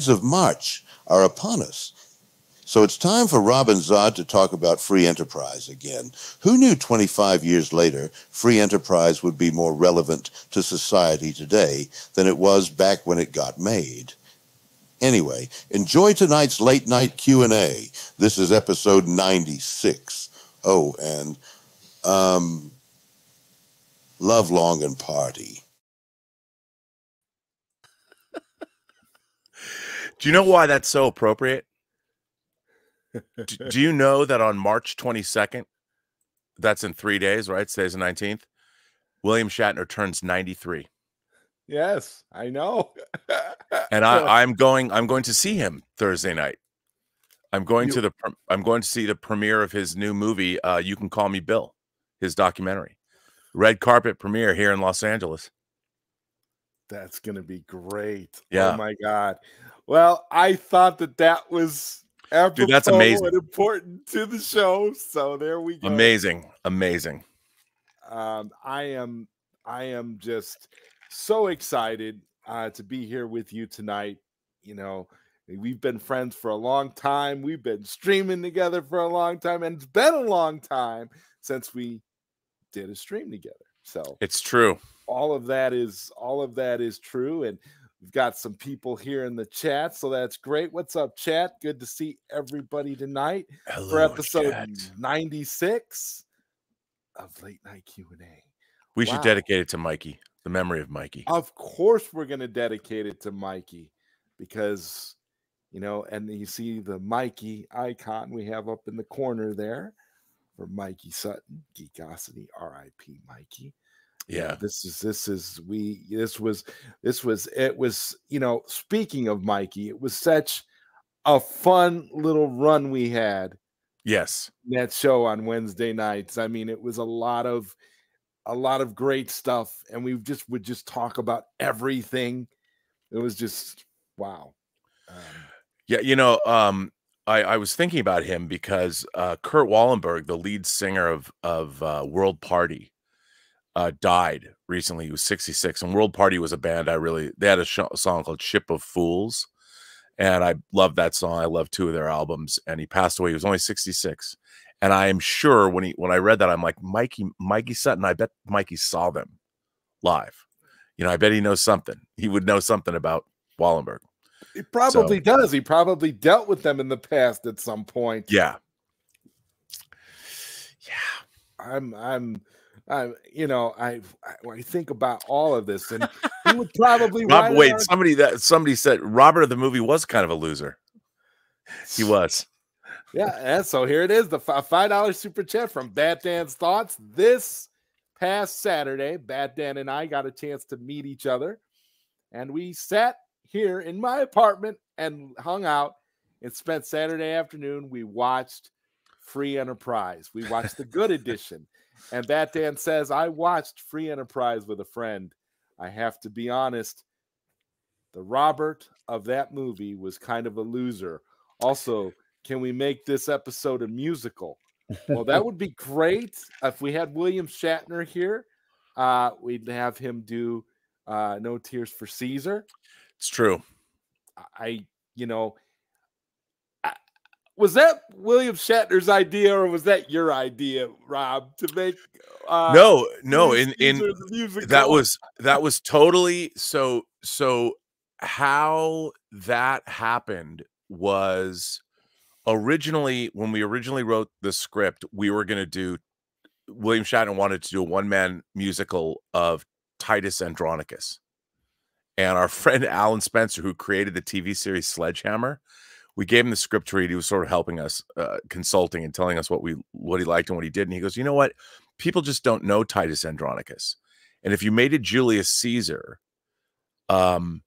The Ides of March are upon us. So it's time for Rob and Zod to talk about free enterprise again. Who knew 25 years later free enterprise would be more relevant to society today than it was back when it got made? Anyway, enjoy tonight's late night Q&A. This is episode 96. Oh, and um love long and party. Do you know why that's so appropriate? do, do you know that on March 22nd, that's in three days, right? Today's the 19th. William Shatner turns 93. Yes, I know. and I, I'm going, I'm going to see him Thursday night. I'm going you, to the I'm going to see the premiere of his new movie, uh, You Can Call Me Bill, his documentary. Red carpet premiere here in Los Angeles. That's gonna be great. Oh yeah. Oh my god. Well, I thought that that was Dude, that's amazing. important to the show. So there we go. Amazing, amazing. Um, I am, I am just so excited uh, to be here with you tonight. You know, we've been friends for a long time. We've been streaming together for a long time, and it's been a long time since we did a stream together. So it's true. All of that is all of that is true, and We've got some people here in the chat, so that's great. What's up, chat? Good to see everybody tonight Hello, for episode chat. 96 of Late Night Q&A. We wow. should dedicate it to Mikey, the memory of Mikey. Of course we're going to dedicate it to Mikey because you know, and you see the Mikey icon we have up in the corner there for Mikey Sutton, Geekosity, RIP Mikey yeah. This is this is we this was this was it was you know speaking of mikey it was such a fun little run we had yes. that show on wednesday nights. I mean it was a lot of a lot of great stuff and we just would just talk about everything. It was just wow. Um, yeah you know um I, I was thinking about him because uh, Kurt Wallinger, the lead singer of of uh, World Party, uh, died recently. He was 66, and World Party was a band I really. They had a, a song called "Ship of Fools," and I love that song. I love two of their albums. And he passed away. He was only 66, and I am sure when he when I read that, I'm like Mikey Mikey Sutton. I bet Mikey saw them live. You know, I bet he knows something. He would know something about Wallinger. He probably so, does. He probably dealt with them in the past at some point. Yeah. Yeah. I'm I'm I, you know, I I think about all of this, and he would probably. Rob, wait, somebody that somebody said Robert of the movie was kind of a loser. He was. Yeah, and so here it is, the five dollar super chat from Bat Dan's thoughts. This past Saturday, Bat Dan and I got a chance to meet each other, and we sat here in my apartment and hung out and spent Saturday afternoon. We watched Free Enterprise. We watched the good edition. And Bat Dan says, I watched Free Enterprise with a friend. I have to be honest, the Robert of that movie was kind of a loser. Also, can we make this episode a musical? Well, that would be great if we had William Shatner here. Uh, we'd have him do uh, No Tears for Caesar. It's true. I, you know, was that William Shatner's idea or was that your idea, Rob, to make uh No, no, in in that was that was totally so so how that happened was originally when we originally wrote the script, we were going to do William Shatner wanted to do a one-man musical of Titus Andronicus. And our friend Alan Spencer, who created the TV series Sledgehammer, we gave him the script to read. He was sort of helping us, uh, consulting and telling us what we what he liked and what he did. And he goes, you know what? People just don't know Titus Andronicus, and if you made it Julius Caesar, um,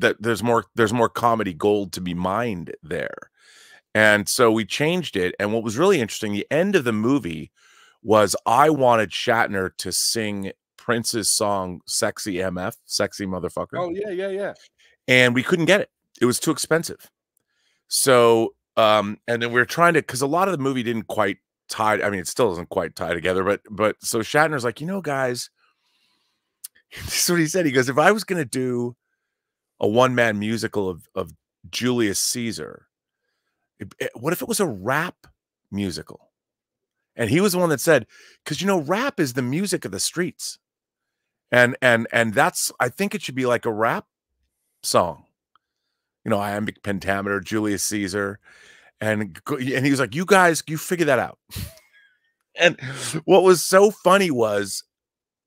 that there's more there's more comedy gold to be mined there. And so we changed it. And what was really interesting, the end of the movie was I wanted Shatner to sing Prince's song "Sexy MF," "Sexy Motherfucker." Oh yeah, yeah, yeah. And we couldn't get it; it was too expensive. So, um, and then we are trying to because a lot of the movie didn't quite tie. I mean, it still doesn't quite tie together, but but so Shatner's like, you know, guys, this is what he said. He goes, if I was going to do a one man musical of of Julius Caesar. What if it was a rap musical? And he was the one that said, because you know, rap is the music of the streets. And and and that's I think it should be like a rap song. You know, iambic pentameter, Julius Caesar. And and he was like, You guys, you figure that out. and what was so funny was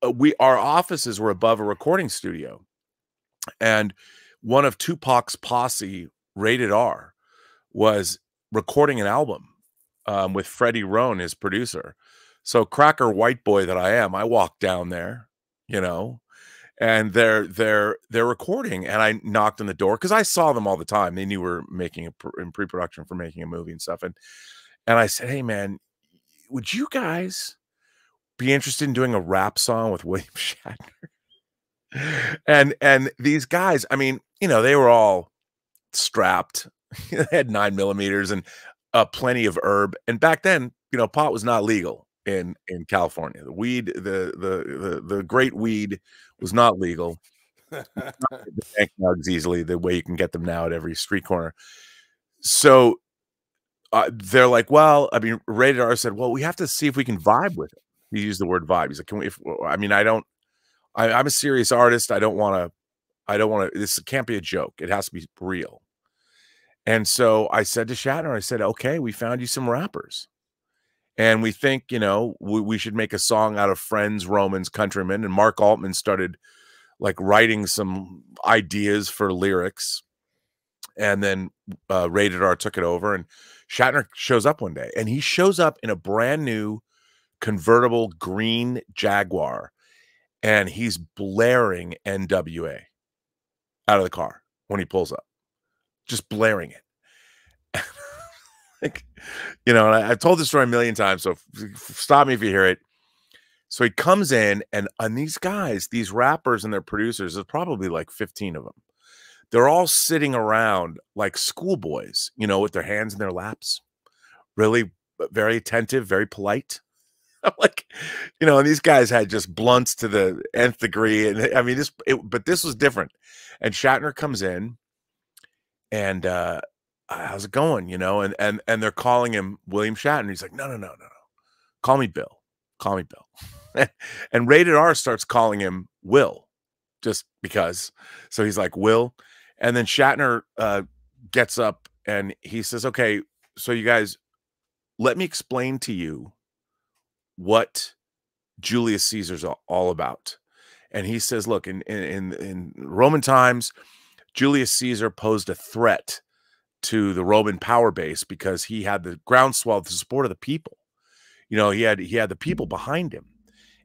uh, we our offices were above a recording studio. And one of Tupac's posse, rated R, was recording an album um, with Freddie Roan, his producer. So cracker white boy that I am, I walked down there, you know, and they're they're they're recording, and I knocked on the door because I saw them all the time. They knew we are making a in pre-production for making a movie and stuff, and and I said, hey man, would you guys be interested in doing a rap song with William Shatner? and and these guys, I mean, you know, they were all strapped. they had nine millimeters, and uh, plenty of herb. And back then, you know, pot was not legal in in California. The weed, the the the, the great weed was not legal. bank mugs easily the way you can get them now at every street corner. So uh, they're like, well, I mean, Rated R said, well, we have to see if we can vibe with it. He used the word vibe. He's like, can we? If, I mean, I don't. I, I'm a serious artist. I don't want to. I don't want to. This can't be a joke. It has to be real. And so I said to Shatner, I said, okay, we found you some rappers. And we think, you know, we, we should make a song out of friends, Romans, countrymen. And Mark Altman started like writing some ideas for lyrics. And then uh, Rated R took it over. And Shatner shows up one day and he shows up in a brand new convertible green Jaguar and he's blaring NWA out of the car when he pulls up just blaring it. like, you know, I, have told this story a million times, so stop me if you hear it. So he comes in, and and these guys, these rappers and their producers, there's probably like 15 of them. They're all sitting around like schoolboys, you know, with their hands in their laps, really uh, very attentive, very polite. Like, you know, and these guys had just blunts to the nth degree, and I mean, this, it, but this was different. And Shatner comes in, and uh how's it going? you know and and and they're calling him william shatner he's like no no no no no. Call me bill. Call me bill. And rated r starts calling him will just because. So he's like will. And then shatner uh gets up and he says okay so you guys let me explain to you what julius caesar's all about. And he says look in in in roman times Julius Caesar posed a threat to the Roman power base because he had the groundswell, the support of the people. You know, he had he had the people mm-hmm. behind him,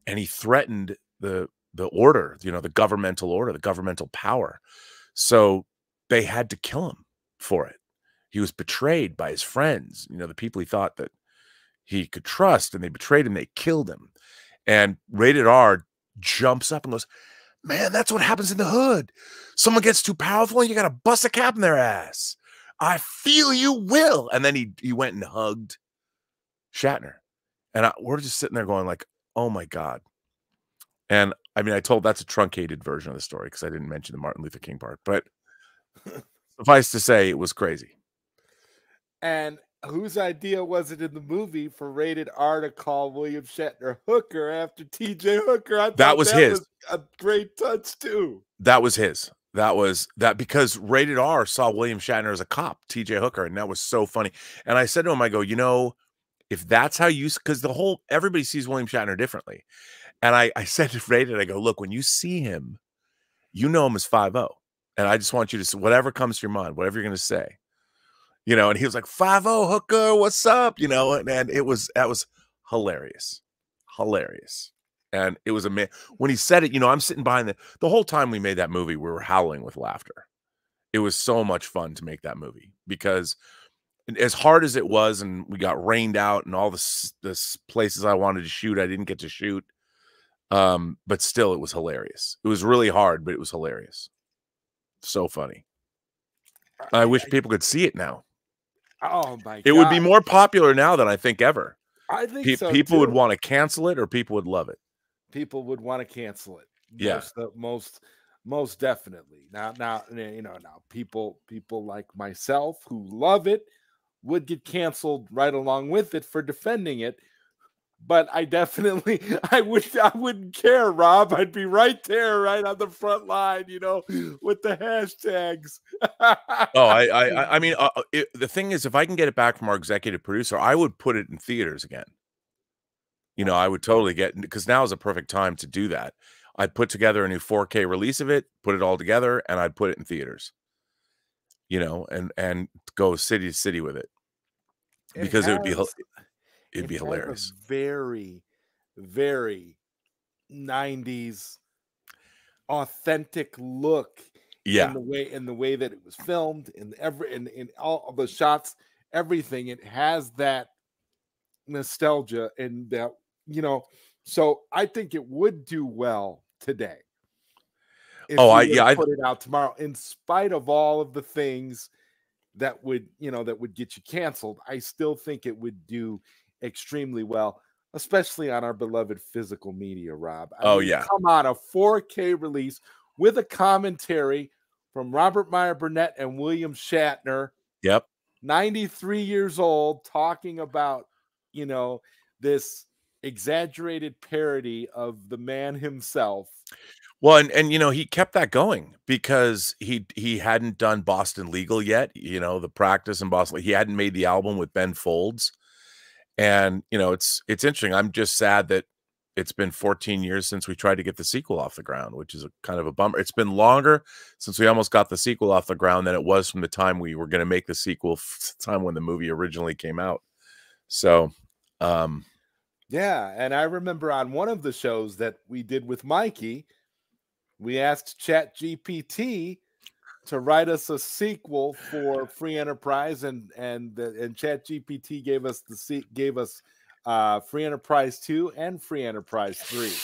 and he threatened the the order, you know, the governmental order, the governmental power. So they had to kill him for it. He was betrayed by his friends, you know, the people he thought that he could trust, and they betrayed him. They killed him. And Rated R jumps up and goes, Man, that's what happens in the hood. Someone gets too powerful and you got to bust a cap in their ass. I feel you will. And then he he went and hugged Shatner. And I, we're just sitting there going like, "Oh my god." And I mean, I told that's a truncated version of the story because I didn't mention the Martin Luther King part, but suffice to say, it was crazy. And whose idea was it in the movie for rated R to call William Shatner Hooker after TJ Hooker? that was that his. Was a great touch too. That was his. That was that because rated R saw William Shatner as a cop, TJ Hooker, and that was so funny. And I said to him, I go, you know, if that's how you because the whole everybody sees William Shatner differently. And I, I said to Rated, I go, look, when you see him, you know him as 5 0. And I just want you to say whatever comes to your mind, whatever you're gonna say you know, and he was like, 5 hooker, what's up? You know, and, and it was that was hilarious. Hilarious. And it was a man when he said it, you know, I'm sitting behind the the whole time we made that movie, we were howling with laughter. It was so much fun to make that movie because as hard as it was, and we got rained out and all the, the places I wanted to shoot, I didn't get to shoot. Um, but still, it was hilarious. It was really hard, but it was hilarious. So funny. I wish people could see it now. Oh my! God. It would be more popular now than I think ever. I think Pe- so people too. would want to cancel it, or people would love it. People would want to cancel it. Yeah, most, the most most definitely. Now, now, you know, now people, people like myself who love it would get canceled right along with it for defending it. But I definitely, I would, I wouldn't care, Rob. I'd be right there, right on the front line, you know, with the hashtags. oh, I, I, I mean, uh, uh, it, the thing is, if I can get it back from our executive producer, I would put it in theaters again. You know, I would totally get because now is a perfect time to do that. I'd put together a new 4K release of it, put it all together, and I'd put it in theaters. You know, and and go city to city with it because it, has, it would be it'd it be hilarious. very, very 90s authentic look. Yeah, in the way in the way that it was filmed, in every in in all of the shots, everything. It has that nostalgia and that you know. So I think it would do well today. oh, I yeah, I put it out tomorrow. In spite of all of the things that would you know that would get you canceled, I still think it would do extremely well, especially on our beloved physical media. Rob, I oh mean, yeah, come on a 4K release with a commentary from Robert Meyer Burnett and William Shatner. Yep, 93 years old, talking about you know this exaggerated parody of the man himself. Well, and and you know he kept that going because he he hadn't done Boston Legal yet. You know the practice in Boston. He hadn't made the album with Ben Folds, and you know it's it's interesting. I'm just sad that it's been 14 years since we tried to get the sequel off the ground, which is a kind of a bummer. It's been longer since we almost got the sequel off the ground than it was from the time we were going to make the sequel, time when the movie originally came out. So, um, yeah, and I remember on one of the shows that we did with Mikey, we asked Chat GPT to write us a sequel for Free Enterprise, and and and Chat GPT gave us the gave us uh, Free Enterprise two and Free Enterprise three.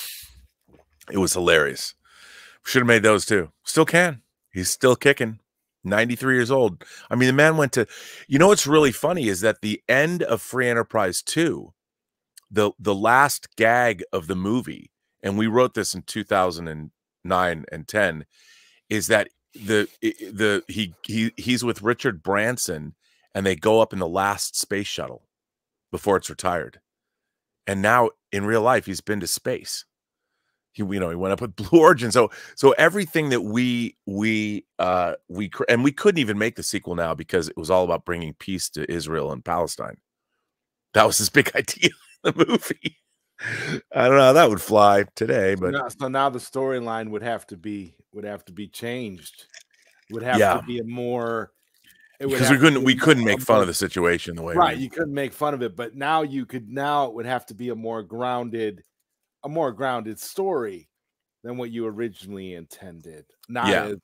It was hilarious. Should have made those too. Still can. He's still kicking. 93 years old. I mean, the man went to, you know, what's really funny is that the end of Free Enterprise 2 the the last gag of the movie, and we wrote this in 2009 and 10, is that the the he he he's with Richard Branson, and they go up in the last space shuttle before it's retired, and now in real life he's been to space. He, you know, he went up with Blue Origin. So, so everything that we we uh we and we couldn't even make the sequel now because it was all about bringing peace to Israel and Palestine. That was his big idea the movie. I don't know how that would fly today, but so now, so now the storyline would have to be would have to be changed. Would have yeah. to be a more because we couldn't we couldn't make fun of the situation the way right. We, you couldn't make fun of it, but now you could. Now it would have to be a more grounded, a more grounded story than what you originally intended. Not yeah. as,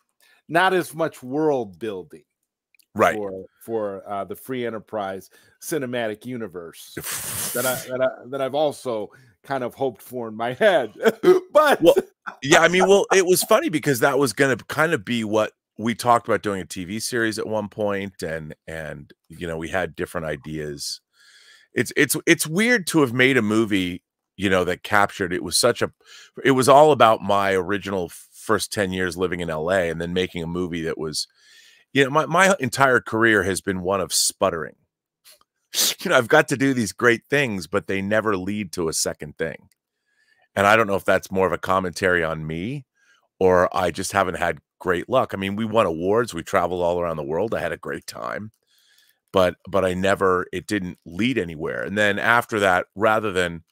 not as much world building right for for uh, the free enterprise cinematic universe that I, that I that I've also kind of hoped for in my head. but well, yeah, I mean, well, it was funny because that was going to kind of be what we talked about doing a TV series at one point, and and you know we had different ideas. It's it's it's weird to have made a movie, you know, that captured it was such a, it was all about my original first ten years living in LA, and then making a movie that was you know, my, my entire career has been one of sputtering. You know, I've got to do these great things, but they never lead to a second thing. And I don't know if that's more of a commentary on me or I just haven't had great luck. I mean, we won awards, we traveled all around the world. I had a great time. But but I never it didn't lead anywhere. And then after that, rather than,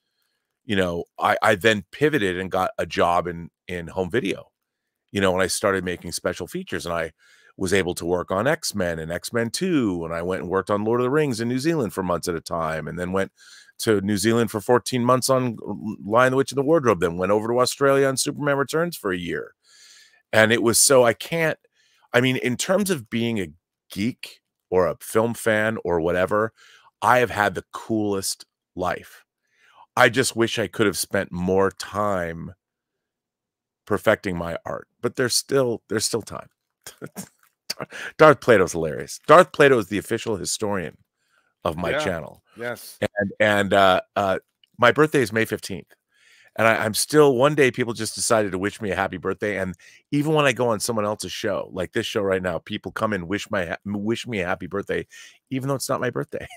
you know, I, I then pivoted and got a job in in home video. You know, when I started making special features and I was able to work on X Men and X Men 2. And I went and worked on Lord of the Rings in New Zealand for months at a time. And then went to New Zealand for 14 months on Lion the Witch in the Wardrobe. Then went over to Australia on Superman Returns for a year. And it was so I can't, I mean, in terms of being a geek or a film fan or whatever, I have had the coolest life. I just wish I could have spent more time perfecting my art, but there's still there's still time. Darth Plato's hilarious. Darth Plato is the official historian of my yeah. channel. Yes. And and uh, uh, my birthday is May 15th. And I, am still one day people just decided to wish me a happy birthday. And even when I go on someone else's show, like this show right now, people come and wish my wish me a happy birthday, even though it's not my birthday.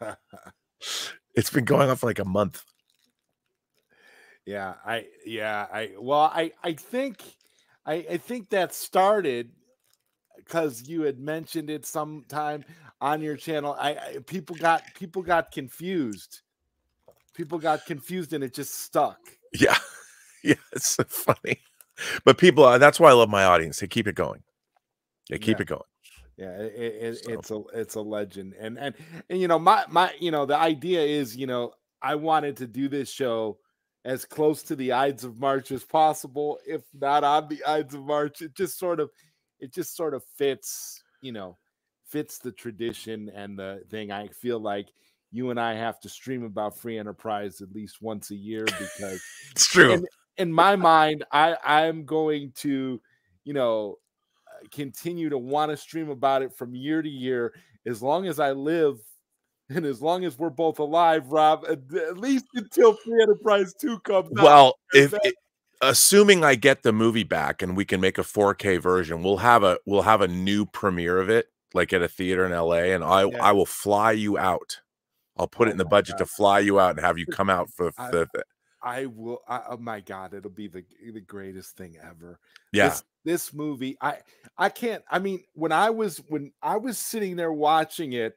it's been going on for like a month. Yeah, I yeah, I well, I I think I I think that started because you had mentioned it sometime on your channel. I, I people got people got confused. People got confused and it just stuck. Yeah. Yeah, it's so funny. But people, uh, that's why I love my audience. They keep it going. They keep yeah. it going. Yeah, it, it, so. it's a it's a legend, and and and you know my my you know the idea is you know I wanted to do this show as close to the Ides of March as possible, if not on the Ides of March. It just sort of it just sort of fits, you know, fits the tradition and the thing. I feel like you and I have to stream about free enterprise at least once a year because it's true. In, in my mind, I I'm going to, you know, uh, continue to want to stream about it from year to year as long as I live and as long as we're both alive, Rob, at, least until Free Enterprise 2 comes well, out. Well, if it, assuming I get the movie back and we can make a 4K version, we'll have a we'll have a new premiere of it, like at a theater in LA, and I yeah. I will fly you out. I'll put oh it in the budget God. to fly you out and have you come out for I, the. I will. I, oh my God, it'll be the the greatest thing ever. Yeah. This, this movie, I I can't. I mean, when I was when I was sitting there watching it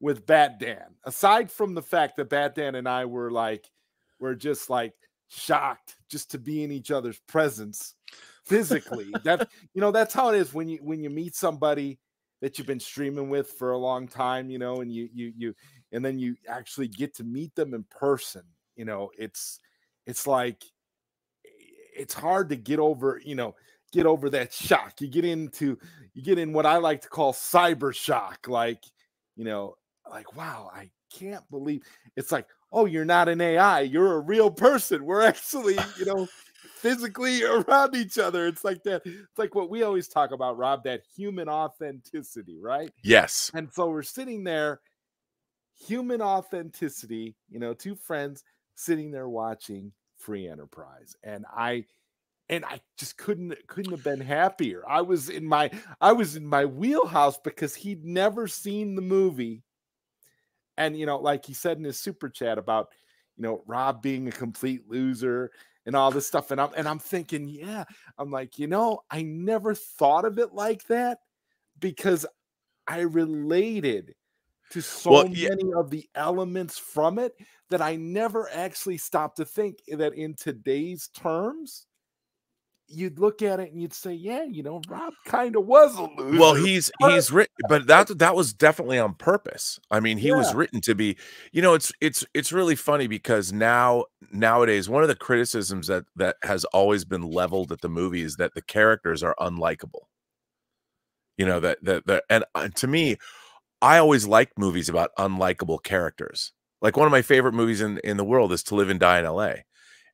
with Bat Dan, aside from the fact that Bat Dan and I were like, we're just like shocked just to be in each other's presence physically. that you know, that's how it is when you when you meet somebody that you've been streaming with for a long time, you know, and you you you and then you actually get to meet them in person. You know, it's it's like it's hard to get over, you know, get over that shock. You get into you get in what I like to call cyber shock, like, you know, like wow, I can't believe it's like oh, you're not an AI, you're a real person. We're actually, you know, physically around each other. It's like that. It's like what we always talk about, Rob, that human authenticity, right? Yes. And so we're sitting there, human authenticity, you know, two friends sitting there watching Free Enterprise. And I, and I just couldn't couldn't have been happier. I was in my I was in my wheelhouse because he'd never seen the movie and you know, like he said in his super chat about you know Rob being a complete loser and all this stuff, and I'm and I'm thinking, yeah, I'm like, you know, I never thought of it like that because I related to so well, yeah. many of the elements from it that I never actually stopped to think that in today's terms, you'd look at it and you'd say, "Yeah, you know, Rob kind of was a loser." Well, he's he's written, but that that was definitely on purpose. I mean, he yeah. was written to be. You know, it's it's it's really funny because now nowadays one of the criticisms that that has always been leveled at the movie is that the characters are unlikable. You know that that that and uh, to me, I always like movies about unlikable characters. Like one of my favorite movies in in the world is To Live and Die in L.A.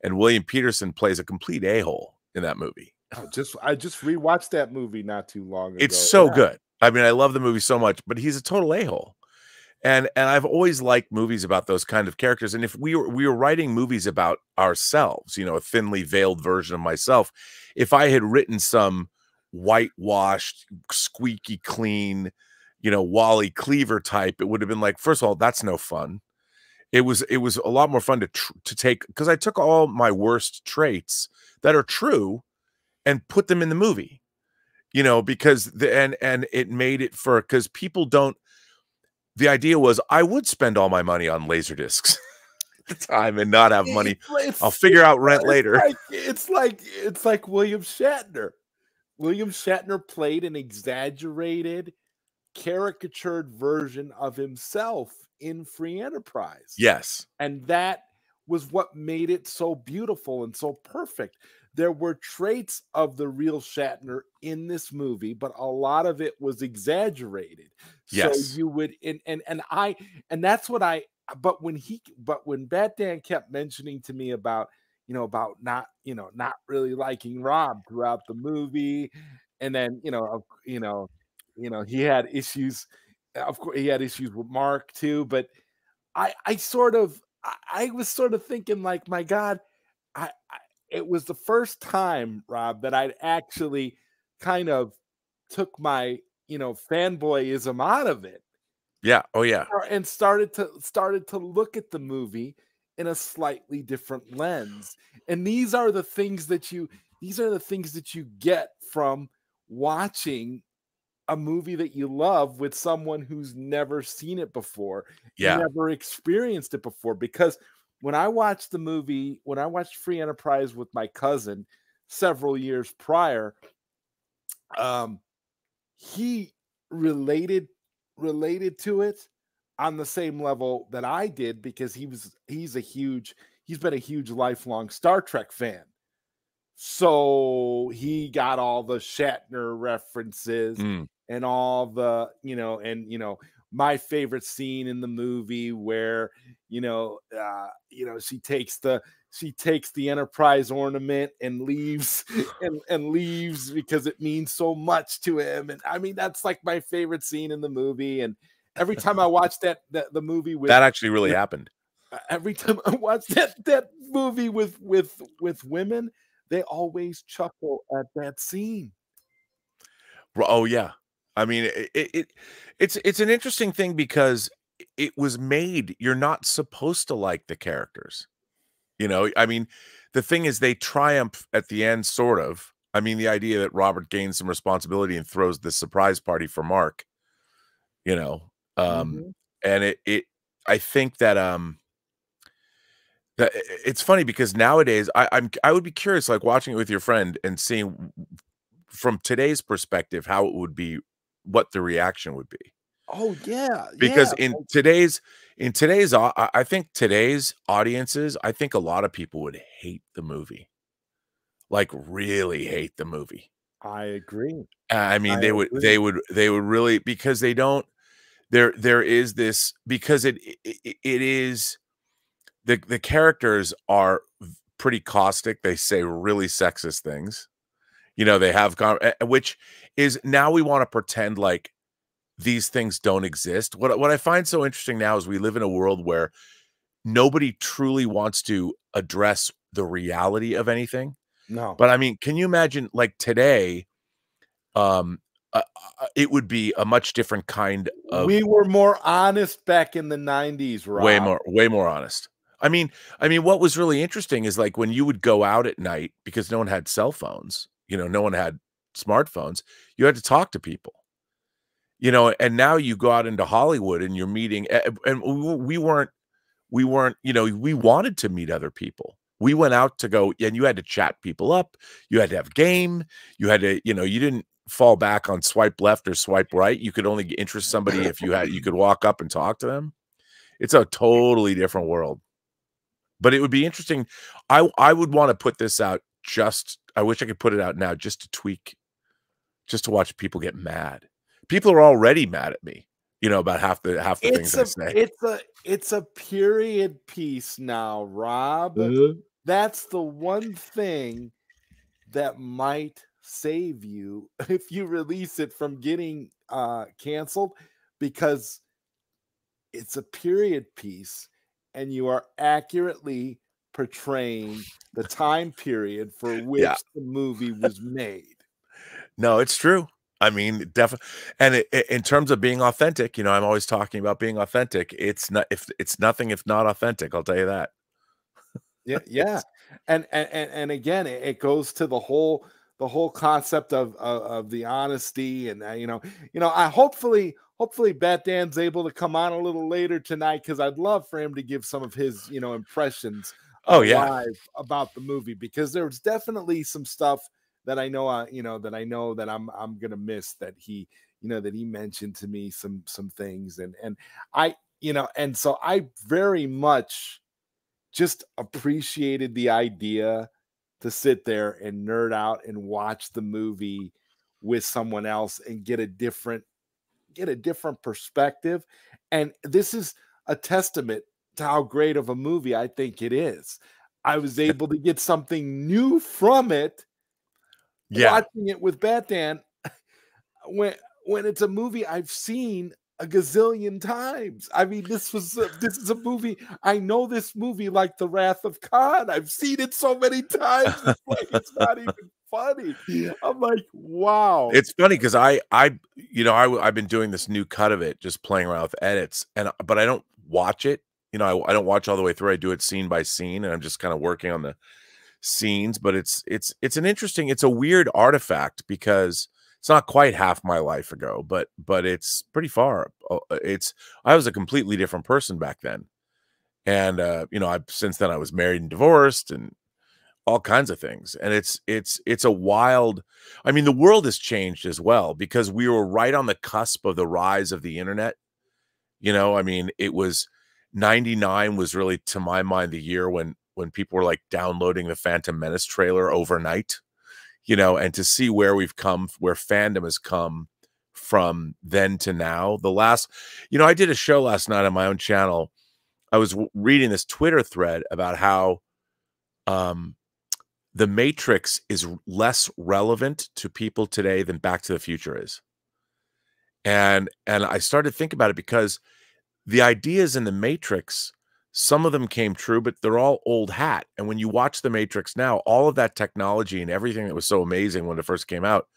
And William Petersen plays a complete a hole in that movie. Oh, just I just rewatched that movie not too long ago. It's so yeah. good. I mean, I love the movie so much, but he's a total a-hole. And and I've always liked movies about those kind of characters. And if we were we were writing movies about ourselves, you know, a thinly veiled version of myself, if I had written some whitewashed, squeaky clean, you know, Wally Cleaver type, it would have been like, first of all, that's no fun. It was it was a lot more fun to to take because I took all my worst traits that are true and put them in the movie you know because the and and it made it for because people don't the idea was i would spend all my money on laser discs at the time and not have money. It's, i'll figure out rent it's later. like, it's like it's like william shatner. William shatner played an exaggerated caricatured version of himself in free enterprise. Yes. And that was what made it so beautiful and so perfect. There were traits of the real Shatner in this movie, but a lot of it was exaggerated. Yes. So you would and and and I and that's what I but when he but when Bat Dan kept mentioning to me about you know about not you know not really liking Rob throughout the movie and then you know you know you know he had issues of course he had issues with Mark too but I I sort of I, was sort of thinking, like, my God, I, I it was the first time, Rob, that I'd actually kind of took my you know fanboyism out of it. Yeah. Oh yeah. And started to started to look at the movie in a slightly different lens. And these are the things that you these are the things that you get from watching a movie that you love with someone who's never seen it before, yeah, never experienced it before. Because when I watched the movie, when I watched Free Enterprise with my cousin several years prior, um, he related related to it on the same level that I did because he was he's a huge he's been a huge lifelong Star Trek fan. So he got all the Shatner references mm. And all the, you know, and you know, my favorite scene in the movie where, you know, uh, you know, she takes the she takes the enterprise ornament and leaves and, and leaves because it means so much to him. And I mean, that's like my favorite scene in the movie. And every time I watch that, that the movie with that actually really with, happened. Every time I watch that that movie with with with women, they always chuckle at that scene. Oh yeah, I mean it, it it's it's an interesting thing because it was made. You're not supposed to like the characters, you know. I mean, the thing is they triumph at the end, sort of. I mean, the idea that Robert gains some responsibility and throws the surprise party for Mark, you know, um, mm-hmm. and it it I think that um that it's funny because nowadays I, I'm I would be curious, like watching it with your friend and seeing from today's perspective how it would be, what the reaction would be. Oh yeah, because yeah. in today's in today's I think today's audiences, I think a lot of people would hate the movie, like really hate the movie. I agree. I mean, I they agree. would they would they would really because they don't there there is this because it, it, it is the the characters are pretty caustic. They say really sexist things. You know, they have which is now we want to pretend like these things don't exist. What what I find so interesting now is we live in a world where nobody truly wants to address the reality of anything. No. But I mean, can you imagine like today um uh, uh it would be a much different kind of We were more honest back in the 90s, right? Way more way more honest. I mean, I mean, what was really interesting is like when you would go out at night because no one had cell phones, you know, no one had smartphones, you had to talk to people, you know, and now you go out into Hollywood and you're meeting, and we weren't, we weren't, you know, we wanted to meet other people. We went out to go, and you had to chat people up. You had to have game. You had to, you know, you didn't fall back on swipe left or swipe right. You could only interest somebody if you had, you could walk up and talk to them. It's a totally different world but it would be interesting. I I would want to put this out just I wish I could put it out now just to tweak, just to watch people get mad. People are already mad at me, you know, about half the half the it's things a, I say. It's a it's a period piece now, Rob. Uh-huh. That's the one thing that might save you if you release it from getting uh canceled because it's a period piece and you are accurately portraying the time period for which yeah. the movie was made. No, it's true. I mean, definitely. And it, it, in terms of being authentic, you know, I'm always talking about being authentic. It's not if it's nothing if not authentic. I'll tell you that. yeah, yeah. And and and again, it, it goes to the whole the whole concept of of, of the honesty and uh, you know, you know, I hopefully hopefully Bat Dan's able to come on a little later tonight because I'd love for him to give some of his, you know, impressions. Oh yeah, about the movie because there's definitely some stuff that I know, uh, you know, that I know that I'm I'm gonna miss that he, you know, that he mentioned to me some some things and and I, you know, and so I very much just appreciated the idea to sit there and nerd out and watch the movie with someone else and get a different get a different perspective. And this is a testament to how great of a movie I think it is. I was able to get something new from it. Yeah. Watching it with Bat Dan when when it's a movie I've seen a gazillion times. I mean, this was a, this is a movie. I know this movie like The Wrath of Khan. I've seen it so many times. It's like it's not even funny. I'm like, wow. It's funny because I I you know I I've been doing this new cut of it, just playing around with edits, and uh, but I don't watch it. You know, I, I don't watch all the way through. I do it scene by scene, and I'm just kind of working on the scenes. But it's it's it's an interesting. It's a weird artifact because it's not quite half my life ago, but but it's pretty far. Uh, uh, it's I was a completely different person back then, and uh, you know, I since then I was married and divorced and all kinds of things, and it's it's it's a wild. I mean, the world has changed as well because we were right on the cusp of the rise of the internet. You know, I mean, it was 99 was really to my mind the year when when people were like downloading the Phantom Menace trailer overnight you know, and to see where we've come, where fandom has come from then to now. The last, you know, I did a show last night on my own channel. I was reading this Twitter thread about how um, the Matrix is less relevant to people today than Back to the Future is. And and I started to think about it because the ideas in the Matrix some of them came true, but they're all old hat. And when you watch The Matrix now, all of that technology and everything that was so amazing when it first came out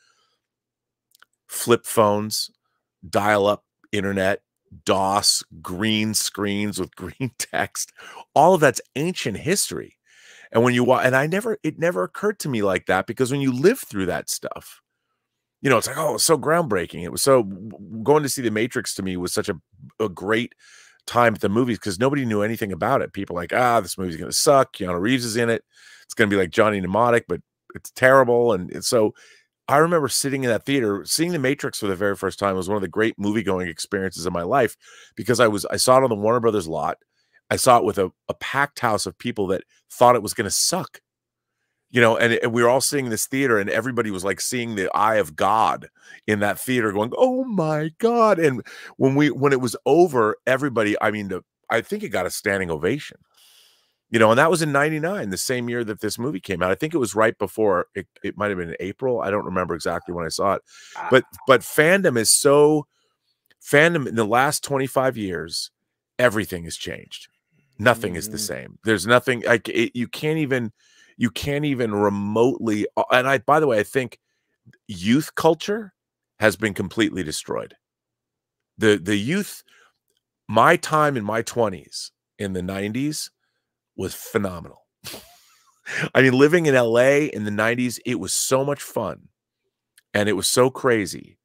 flip phones, dial up internet, DOS, green screens with green text, all of that's ancient history. And when you watch, and I never, it never occurred to me like that because when you live through that stuff, you know, it's like, oh, it's so groundbreaking. It was so going to see The Matrix to me was such a, a great time at the movies because nobody knew anything about it. People like, ah, this movie's going to suck. Keanu Reeves is in it. It's going to be like Johnny Mnemonic, but it's terrible. And, so I remember sitting in that theater, seeing The Matrix for the very first time was one of the great movie going experiences of my life because I was I saw it on the Warner Brothers lot. I saw it with a, a packed house of people that thought it was going to suck you know, and, and, we were all seeing this theater, and everybody was like seeing the eye of God in that theater, going, "Oh my God!" And when we when it was over, everybody, I mean, the, I think it got a standing ovation, you know, and that was in '99, the same year that this movie came out. I think it was right before it. It might have been in April. I don't remember exactly when I saw it, ah. but but fandom is so fandom in the last 25 years, everything has changed. Nothing mm -hmm. is the mm-hmm. same. There's nothing like it, you can't even you can't even remotely and i by the way i think youth culture has been completely destroyed. The the youth my time in my 20s in the 90s was phenomenal. I mean living in la in the 90s it was so much fun and it was so crazy.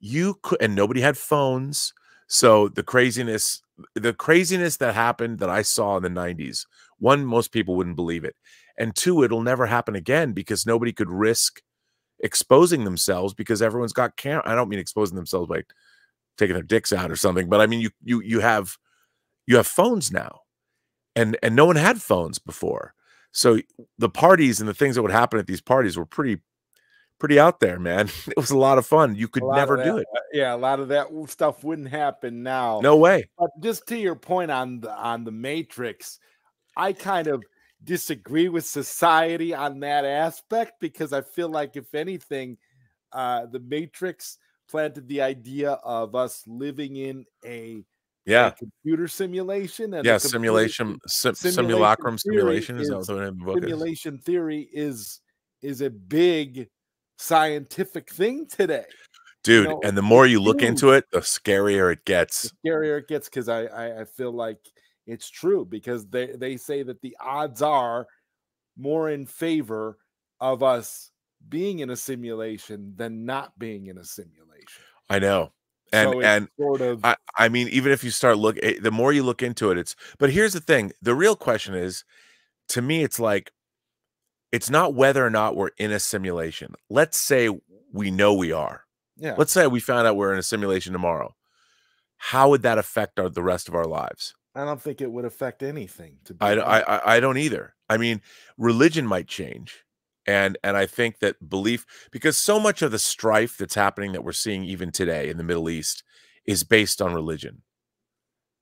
You could and nobody had phones so the craziness the craziness that happened that i saw in the 90s one most people wouldn't believe it and two it'll never happen again because nobody could risk exposing themselves because everyone's got cam i don't mean exposing themselves by taking their dicks out or something but i mean you you you have you have phones now and and no one had phones before. So the parties and the things that would happen at these parties were pretty pretty out there man. It was a lot of fun. You could never that, do it. uh, yeah a lot of that stuff wouldn't happen now. No way. But just to your point on the on the matrix i kind of disagree with society on that aspect because I feel like, if anything, uh, the Matrix planted the idea of us living in a yeah. a computer simulation and yeah simulation sim, simulacrum simulation is, is the name of the book simulation is. theory is is a big scientific thing today. Dude you know, and the more you look into it the scarier it gets. The scarier it gets because I, I i feel like it's true because they, they say that the odds are more in favor of us being in a simulation than not being in a simulation. I know. And so and sort of I, I mean, even if you start look eh, the more you look into it, it's but here's the thing. The real question is to me, it's like it's not whether or not we're in a simulation. Let's say we know we are. Yeah. Let's say we found out we're in a simulation tomorrow. How would that affect our the rest of our lives? I don't think it would affect anything. To I, I I don't either. I mean, religion might change, and and I think that belief because so much of the strife that's happening that we're seeing even today in the Middle East is based on religion.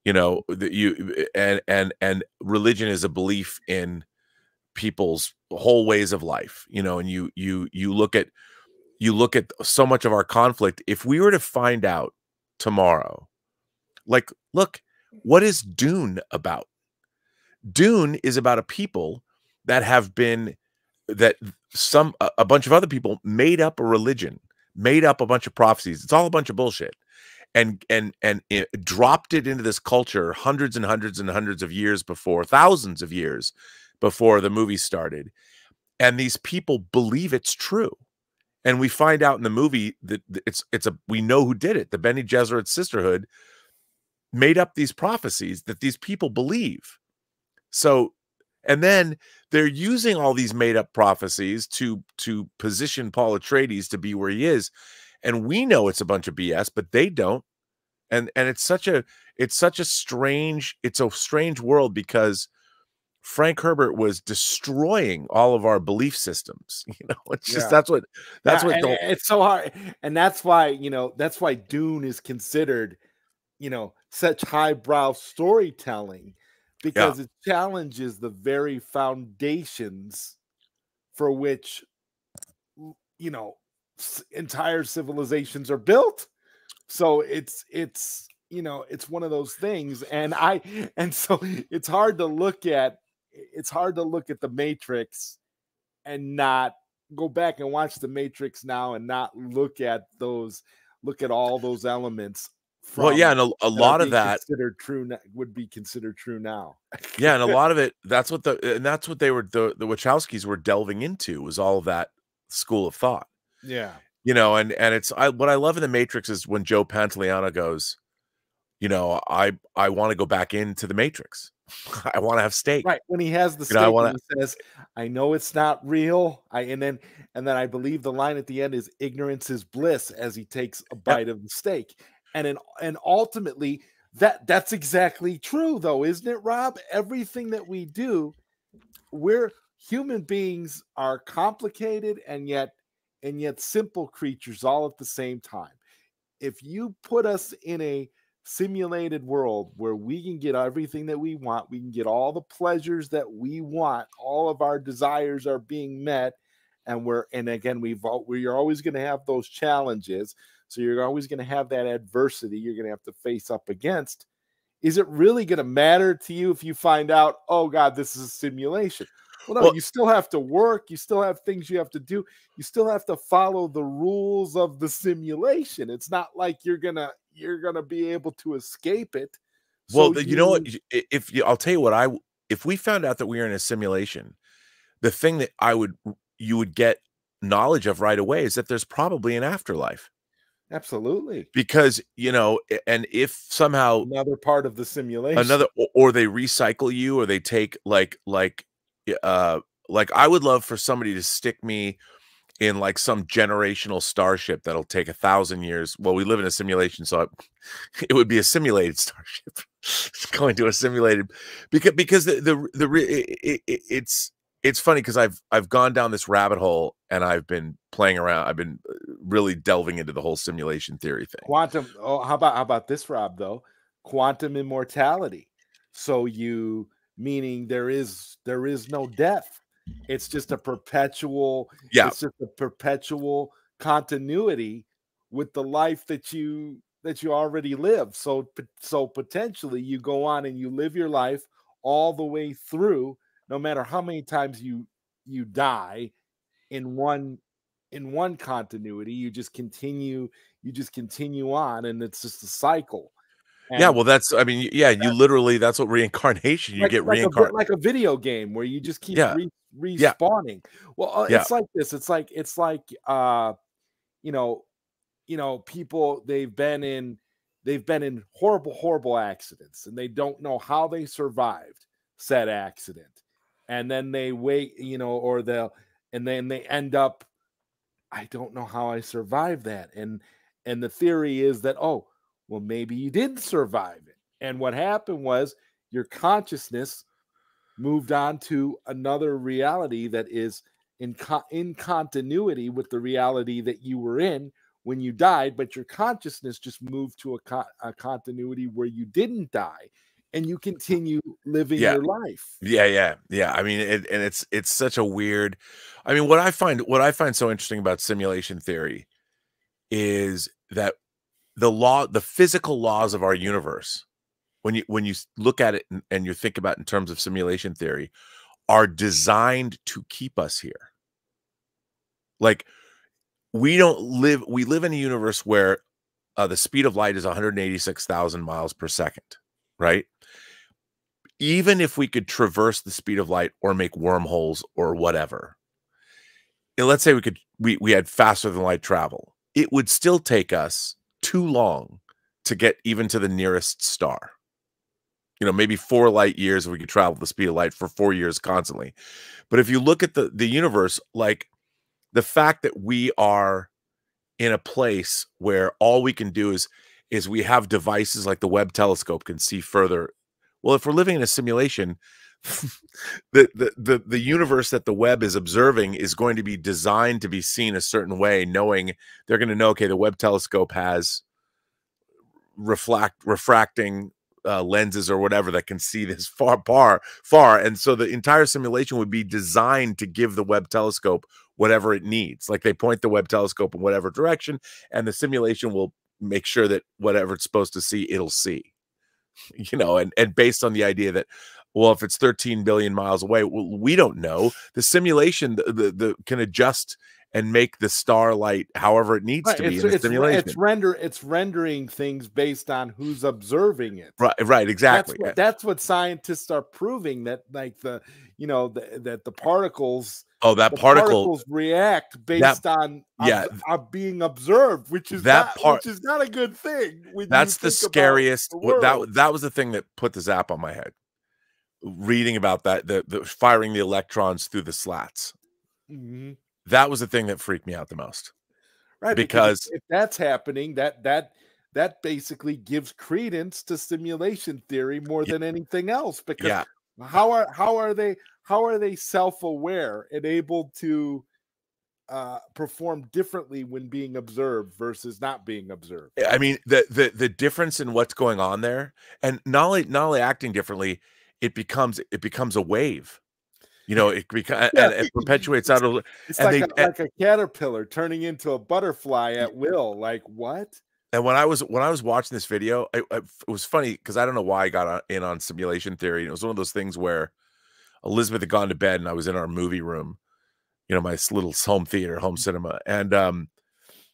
You know, the, you eh, and and and religion is a belief in people's whole ways of life. You know, and you you you look at you look at so much of our conflict. If we were to find out tomorrow Like, look, what is Dune about? Dune is about a people that have been that some a bunch of other people made up a religion, made up a bunch of prophecies. It's all a bunch of bullshit. And and and it dropped it into this culture hundreds and hundreds and hundreds of years before, thousands of years before the movie started. And these people believe it's true. And we find out in the movie that it's it's a we know who did it. The Bene Gesserit sisterhood made up these prophecies that these people believe. So and then they're using all these made up prophecies to to position Paul Atreides to be where he is. And we know it's a bunch of BS, but they don't. And and it's such a it's such a strange it's a strange world because Frank Herbert was destroying all of our belief systems. You know, it's just yeah. that's what that's yeah, what it's so hard. And that's why, you know, that's why Dune is considered, you know, such highbrow storytelling because yeah. it challenges the very foundations for which you know entire civilizations are built so it's it's you know it's one of those things and i and so it's hard to look at it's hard to look at the matrix and not go back and watch the matrix now and not look at those look at all those elements well, yeah, and a, a lot of that considered true would be considered true now. yeah, and a lot of it that's what the and that's what they were the the Wachowskis were delving into was all of that school of thought. Yeah. You know, and and it's I what I love in the Matrix is when Joe Pantoliano goes, you know, I I want to go back into the Matrix. I want to have steak. Right. When he has the steak, you know, wanna... he says, I know it's not real. I and then and then I believe the line at the end is ignorance is bliss as he takes a bite of the steak and and ultimately that that's exactly true though isn't it rob? Everything that we do we're human beings are complicated and yet and yet simple creatures all at the same time. If you put us in a simulated world where we can get everything that we want we can get all the pleasures that we want all of our desires are being met and we're and again we've we're always going to have those challenges so you're always going to have that adversity you're going to have to face up against. Is it really going to matter to you if you find out, oh God, this is a simulation? Well, no, well, you still have to work. You still have things you have to do. You still have to follow the rules of the simulation. It's not like you're gonna you're gonna be able to escape it. So well, you, you know what? If you, I'll tell you what I if we found out that we were in a simulation, the thing that I would you would get knowledge of right away is that there's probably an afterlife. Absolutely. Because, you know, and if somehow another part of the simulation, another, or they recycle you or they take like, like, uh, like I would love for somebody to stick me in like some generational starship that'll take a thousand years. Well, we live in a simulation, so it, it would be a simulated starship going to a simulated because because the the the it, it, it's it's funny because I've I've gone down this rabbit hole and I've been playing around. I've been uh, really delving into the whole simulation theory thing. Quantum. Oh, how about how about this, Rob? Though quantum immortality. So you meaning there is there is no death. It's just a perpetual. Yeah. It's just a perpetual continuity with the life that you that you already live. So so potentially you go on and you live your life all the way through no matter how many times you you die in one in one continuity you just continue you just continue on and it's just a cycle and yeah well that's i mean yeah you literally that's what reincarnation you like, get like reincarnated like a video game where you just keep yeah. re- respawning yeah. well uh, yeah. it's like this it's like it's like uh you know you know people they've been in they've been in horrible horrible accidents and they don't know how they survived said accident and then they wait, you know, or they'll and then they end up I don't know how I survived that. And and the theory is that oh, well maybe you didn't survive it. And what happened was your consciousness moved on to another reality that is in co- in continuity with the reality that you were in when you died, but your consciousness just moved to a, co- a continuity where you didn't die and you continue living yeah. your life. Yeah, yeah, yeah. I mean, it, and it's it's such a weird. I mean, what I find what I find so interesting about simulation theory is that the law, the physical laws of our universe, when you when you look at it and, and you think about in terms of simulation theory, are designed to keep us here. Like we don't live, we live in a universe where uh, the speed of light is 186,000 miles per second, right? Even if we could traverse the speed of light or make wormholes or whatever, and let's say we could we we had faster than light travel, it would still take us too long to get even to the nearest star. You know, maybe four light years if we could travel the speed of light for four years constantly. But if you look at the the universe, like the fact that we are in a place where all we can do is is we have devices like the Webb telescope can see further. Well, if we're living in a simulation, the, the the the universe that the Webb is observing is going to be designed to be seen a certain way, knowing they're going to know, okay, the Webb telescope has reflect refracting uh, lenses or whatever that can see this far far far and so the entire simulation would be designed to give the Webb telescope whatever it needs. Like they point the Webb telescope in whatever direction and the simulation will make sure that whatever it's supposed to see it'll see you know and and based on the idea that well if it's 13 billion miles away well, we don't know the simulation the, the, the can adjust and make the starlight however it needs right. to be it's, in it's, simulation. It's render it's rendering things based on who's observing it. Right, right, exactly. That's what, that's what scientists are proving that like the you know the, that the particles Oh, that particle particles react based that, on yeah ob, being observed, which is that not, part, which is not a good thing. That's the scariest. The that that was the thing that put the zap on my head. Reading about that, the, the firing the electrons through the slats. Mm -hmm that was the thing that freaked me out the most. Right. Because, because if that's happening, that that that basically gives credence to simulation theory more yeah, than anything else. Because yeah. how are how are they how are they self-aware and able to uh perform differently when being observed versus not being observed i mean the the the difference in what's going on there and not only not only acting differently it becomes it becomes a wave you know, it becomes yeah. and it perpetuates out of. It's like, they, a, and, like a caterpillar turning into a butterfly at will. Like what? And when I was when I was watching this video, it, it was funny because I don't know why I got on, in on simulation theory. It was one of those things where Elizabeth had gone to bed and I was in our movie room, you know, my little home theater, home cinema, and um,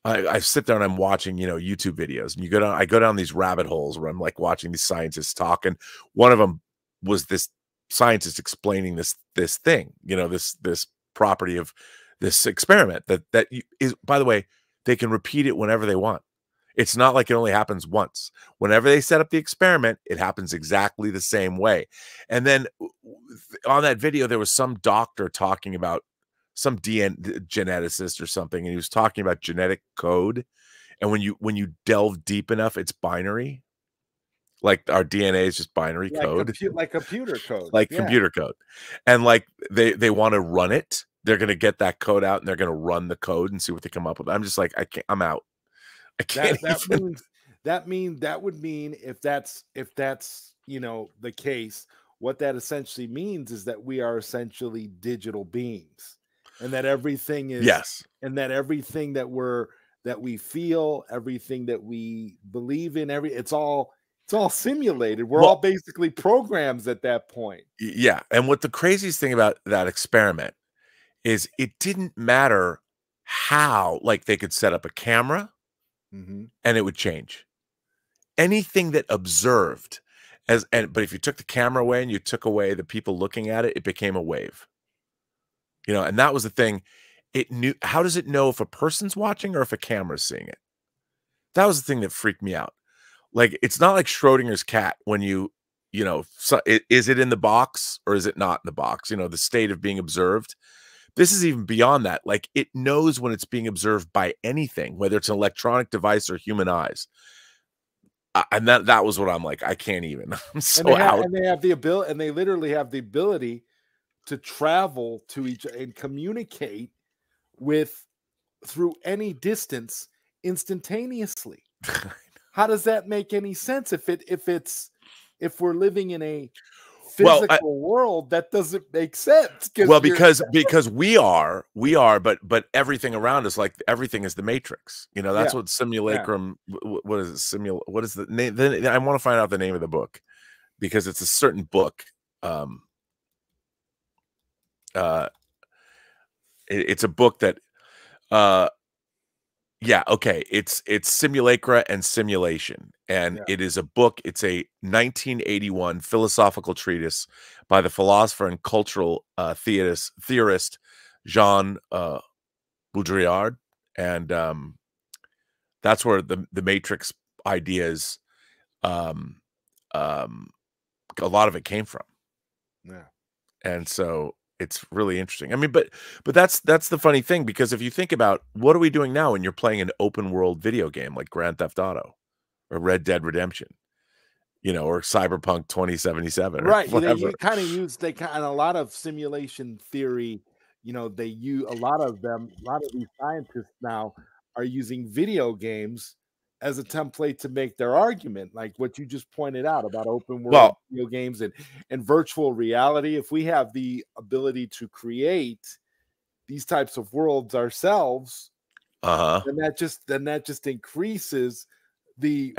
I, I sit there and I'm watching, you know, YouTube videos, and you go down. I go down these rabbit holes where I'm like watching these scientists talk, and one of them was this scientist explaining this this thing you know this this property of this experiment that that is by the way they can repeat it whenever they want it's not like it only happens once whenever they set up the experiment it happens exactly the same way and then on that video there was some doctor talking about some dn geneticist or something and he was talking about genetic code and when you when you delve deep enough it's binary like our DNA is just binary like code, compu- like computer code, like yeah. computer code, and like they they want to run it. They're gonna get that code out and they're gonna run the code and see what they come up with. I'm just like I can't. I'm out. I can't. That, that means that mean that would mean if that's if that's you know the case, what that essentially means is that we are essentially digital beings, and that everything is yes, and that everything that we're that we feel, everything that we believe in, every it's all it's all simulated. We're well, all basically programs at that point. Yeah. And what the craziest thing about that experiment is it didn't matter how, like, they could set up a camera mm-hmm. and it would change. Anything that observed as and but if you took the camera away and you took away the people looking at it, it became a wave. You know, and that was the thing. It knew how does it know if a person's watching or if a camera's seeing it? That was the thing that freaked me out like it's not like Schrodinger's cat when you you know so, is it in the box or is it not in the box you know the state of being observed this is even beyond that like it knows when it's being observed by anything whether it's an electronic device or human eyes. And that that was what i'm like i can't even. I'm so and have, out. and they have the ability and they literally have the ability to travel to each and communicate with through any distance instantaneously. How does that make any sense if it if it's if we're living in a physical well, I, world that doesn't make sense. Well, because because we are we are, but but everything around us, like everything, is the Matrix. You know, that's yeah. what simulacrum. Yeah. What is it? Simul. What is the name? Then i want to find out the name of the book because it's a certain book. Um, uh, it, it's a book that, uh, yeah, okay. It's it's simulacra and simulation, and yeah. it is a book. It's a 1981 philosophical treatise by the philosopher and cultural uh, theorist theorist Jean uh, Baudrillard, and um, that's where the the Matrix ideas, um, um, a lot of it came from. Yeah, and so it's really interesting. I mean, but but that's that's the funny thing because if you think about what are we doing now when you're playing an open world video game like Grand Theft Auto or Red Dead Redemption, you know, or Cyberpunk 2077, right? They, you kind of use they kind of a lot of simulation theory. You know, they use a lot of them. A lot of these scientists now are using video games as a template to make their argument, like what you just pointed out about open world well, video games and, and virtual reality. If we have the ability to create these types of worlds ourselves, uh-huh. then that just then that just increases the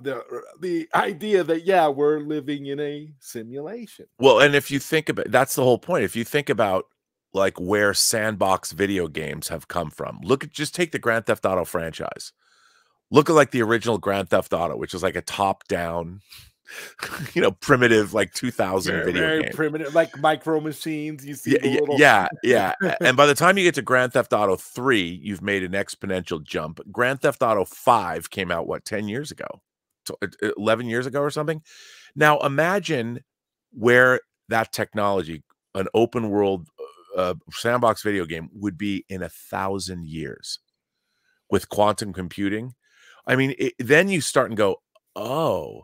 the the idea that yeah we're living in a simulation. Well, and if you think about that's the whole point. If you think about like where sandbox video games have come from, look at just take the Grand Theft Auto franchise looking like the original Grand Theft Auto, which is like a top down, you know, primitive like 2000 very, video very game. primitive, like micro machines. You see, yeah, little... yeah, yeah. and by the time you get to Grand Theft Auto 3, you've made an exponential jump. Grand Theft Auto 5 came out what 10 years ago, 11 years ago or something. Now imagine where that technology, an open world uh, sandbox video game, would be in a thousand years with quantum computing I mean, it, then you start and go, oh,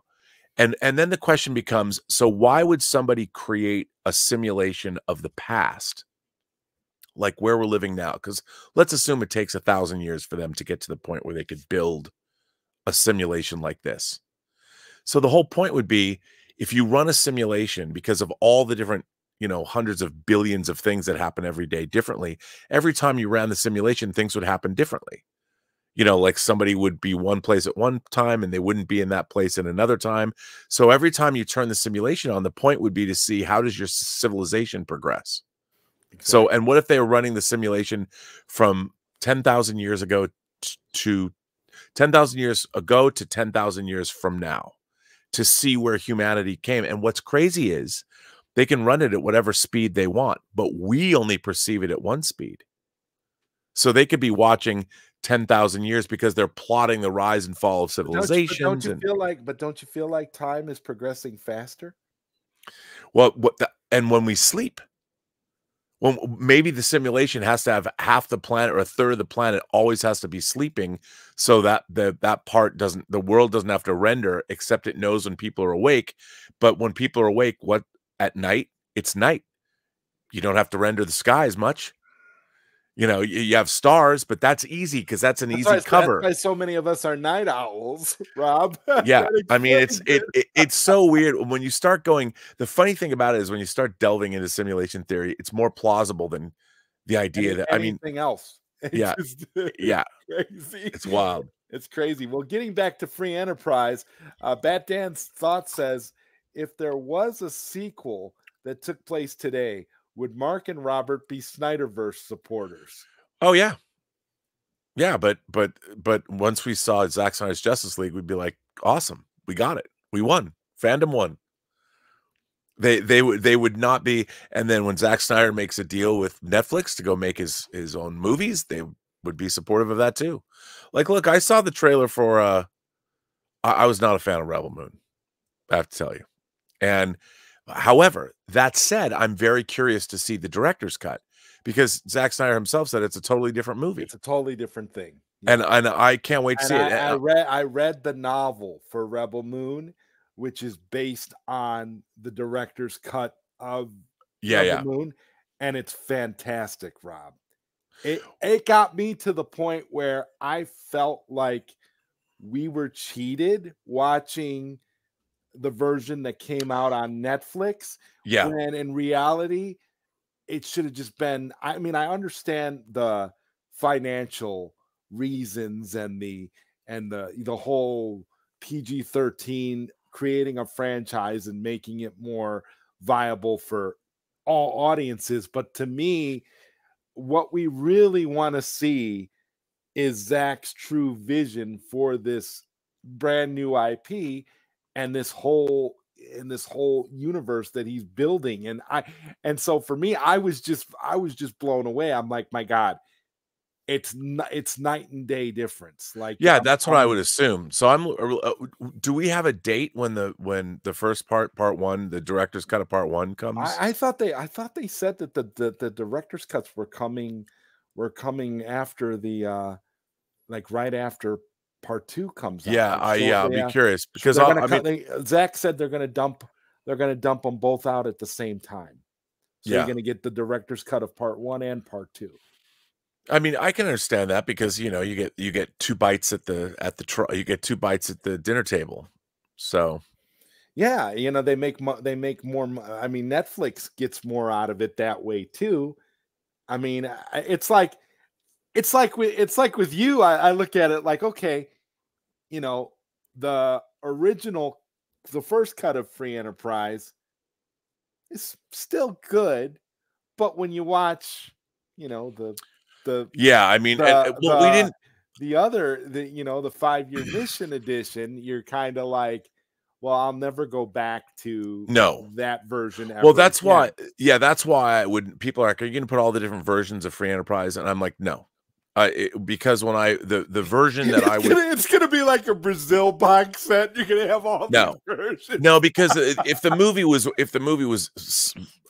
and and then the question becomes, so why would somebody create a simulation of the past, like where we're living now? Because let's assume it takes a thousand years for them to get to the point where they could build a simulation like this. So the whole point would be if you run a simulation because of all the different you know hundreds of billions of things that happen every day differently every time you ran the simulation things would happen differently you know, like somebody would be one place at one time and they wouldn't be in that place at another time. So every time you turn the simulation on, the point would be to see how does your civilization progress. Exactly. So, and what if they were running the simulation from 10,000 years ago to 10,000 years ago to 10,000 years from now to see where humanity came? And what's crazy is they can run it at whatever speed they want, but we only perceive it at one speed. So they could be watching 10,000 years because they're plotting the rise and fall of civilizations. Don't you, don't you feel like, but don't you feel like time is progressing faster? Well, what the, and when we sleep, when maybe the simulation has to have half the planet or a third of the planet always has to be sleeping so that the that part doesn't the world doesn't have to render except it knows when people are awake but when people are awake what at night it's night you don't have to render the sky as much you know, you, have stars, but that's easy because that's an that's easy why, cover. That's why so many of us are night owls, Rob. yeah, I mean, it's it, it, it's so weird when you start going. The funny thing about it is when you start delving into simulation theory, it's more plausible than the idea Any, that I mean, anything else. It's yeah, just, yeah, crazy. It's wild. It's crazy. Well, getting back to free enterprise, uh, Bat Dan's thought says if there was a sequel that took place today, would Mark and Robert be Snyderverse supporters? Oh yeah, yeah. But but but once we saw Zack Snyder's Justice League, we'd be like, awesome, we got it, we won, fandom won. They they would they would not be. And then when Zack Snyder makes a deal with Netflix to go make his his own movies, they would be supportive of that too. Like, look, I saw the trailer for. uh I, I was not a fan of Rebel Moon. I have to tell you, and However, that said, I'm very curious to see the director's cut because Zack Snyder himself said it's a totally different movie. It's a totally different thing. And and I can't wait to and see I, it. I eh, uh read I read the novel for Rebel Moon, which is based on the director's cut of yeah, Rebel yeah. Moon, and it's fantastic, Rob. It it got me to the point where I felt like we were cheated watching the version that came out on Netflix. Yeah. And in reality, it should have just been. I mean, I understand the financial reasons and the and the the whole PG thirteen creating a franchise and making it more viable for all audiences. But to me, what we really want to see is Zack's true vision for this brand new IP and this whole in this whole universe that he's building and i and so for me i was just i was just blown away. I'm like my god it's not, it's night and day difference. Like yeah um, that's what i would assume. So i'm uh, do we have a date when the when the first part part one the director's cut of part one comes? I, I thought they i thought they said that the, the the director's cuts were coming were coming after the uh like right after part two comes yeah out. I, yeah i'll be curious because So I, they're I gonna mean, they- uh, Zack said they're going to dump they're going to dump them both out at the same time. So Yeah. you're going to get the director's cut of part one and part two. I mean, I can understand that because you know you get you get two bites at the at the tr- you get two bites at the dinner table. So Yeah, you know they make mo- they make more. mo- I mean, Netflix gets more out of it that way too. I mean, it's like it's like with it's like with you. I, I look at it like okay, you know, the original, the first cut of Free Enterprise is still good, but when you watch, you know, the the yeah, I mean, the, and- well, we didn't. the other the you know the five year mission edition you're kind of like well i'll never go back to No. that version Well, that's again." why. Yeah, that's why I would. People are like, "Are you going to put all the different versions of Free Enterprise?" And I'm like, "No," uh, it, because when I the the version that I it's, would gonna, it's gonna be like a brazil box set. You're gonna have all No. versions. No because if the movie was if the movie was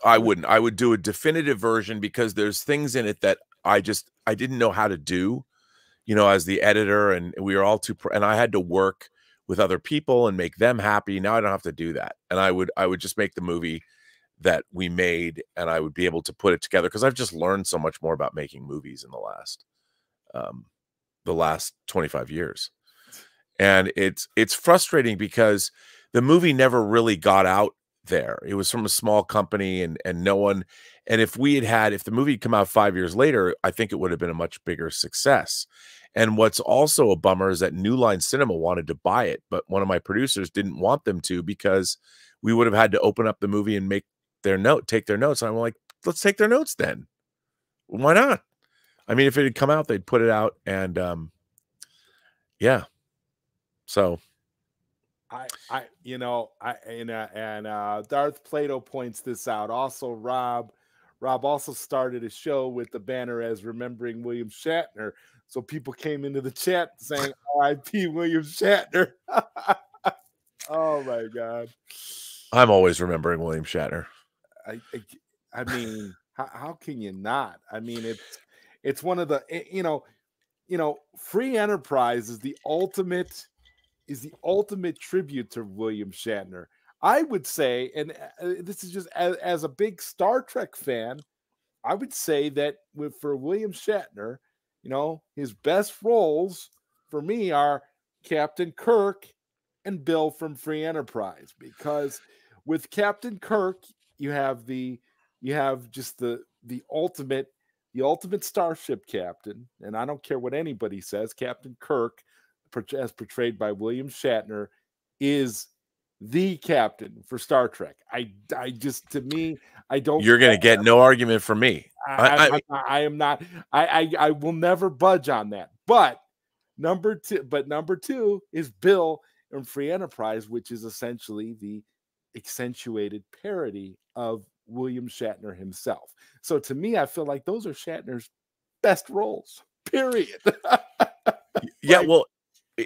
I wouldn't. I would do a definitive version because there's things in it that i just i didn't know how to do you know as the editor and we were all too and i had to work with other people and make them happy. Now i don't have to do that. And i would i would just make the movie that we made and i would be able to put it together because i've just learned so much more about making movies in the last um the last 25 years. And it's it's frustrating because the movie never really got out there. It was from a small company and and no one and if we had had if the movie had come out five years later i think it would have been a much bigger success. And what's also a bummer is that new line cinema wanted to buy it but one of my producers didn't want them to because we would have had to open up the movie and make their note take their notes. And i'm like let's take their notes then. Why not i mean if it had come out they'd put it out and um yeah so I, I, you know, I and uh, and uh, Darth Plato points this out. Also, Rob, Rob also started a show with the banner as remembering William Shatner. So people came into the chat saying "R.I.P. William Shatner." oh my god! i'm always remembering william shatner I, I, I mean, how, how can you not? I mean, it's it's one of the eh, you know, you know, free enterprise is the ultimate is the ultimate tribute to William Shatner. I would say, and uh, this is just as, as a big Star Trek fan, I would say that with for William Shatner, you know, his best roles for me are Captain Kirk and Bill from Free Enterprise because with Captain Kirk, you have the you have just the the ultimate the ultimate starship captain, and I don't care what anybody says, Captain Kirk, as portrayed by William Shatner, is the captain for Star Trek. I I just to me, I don't you're gonna get no argument from me I, I- I, I, am not. I, I I will never budge on that. But number two, but number two is Bill in Free Enterprise, which is essentially the accentuated parody of William Shatner himself. So to me, I feel like those are Shatner's best roles. Period. yeah well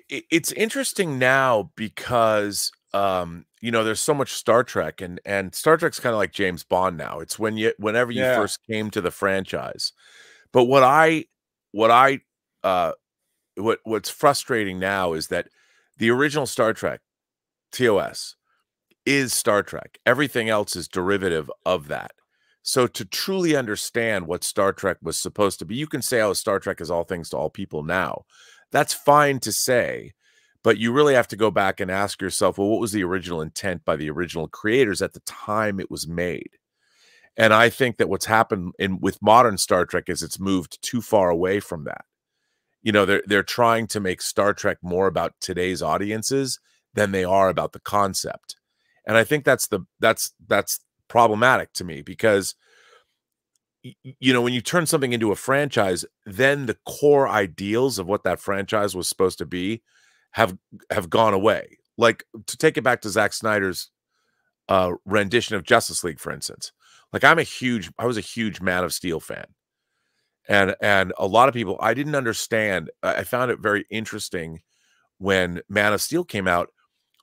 it's interesting now because um you know there's so much star trek and and star trek's kind of like james bond now it's when you whenever you Yeah. first came to the franchise but what i what i uh what what's frustrating now is that the original star trek tos is star trek everything else is derivative of that so to truly understand what star trek was supposed to be you can say oh star trek is all things to all people now that's fine to say but you really have to go back and ask yourself, well, what was the original intent by the original creators at the time it was made? And I think that what's happened in with modern Star Trek is it's moved too far away from that. You know, they're they're trying to make Star Trek more about today's audiences than they are about the concept. And I think that's the that's that's problematic to me because you know when you turn something into a franchise then the core ideals of what that franchise was supposed to be have have gone away. Like to take it back to Zack Snyder's uh rendition of Justice League for instance like I'm a huge I was a huge Man of Steel fan. And and a lot of people I didn't understand I found it very interesting when Man of Steel came out.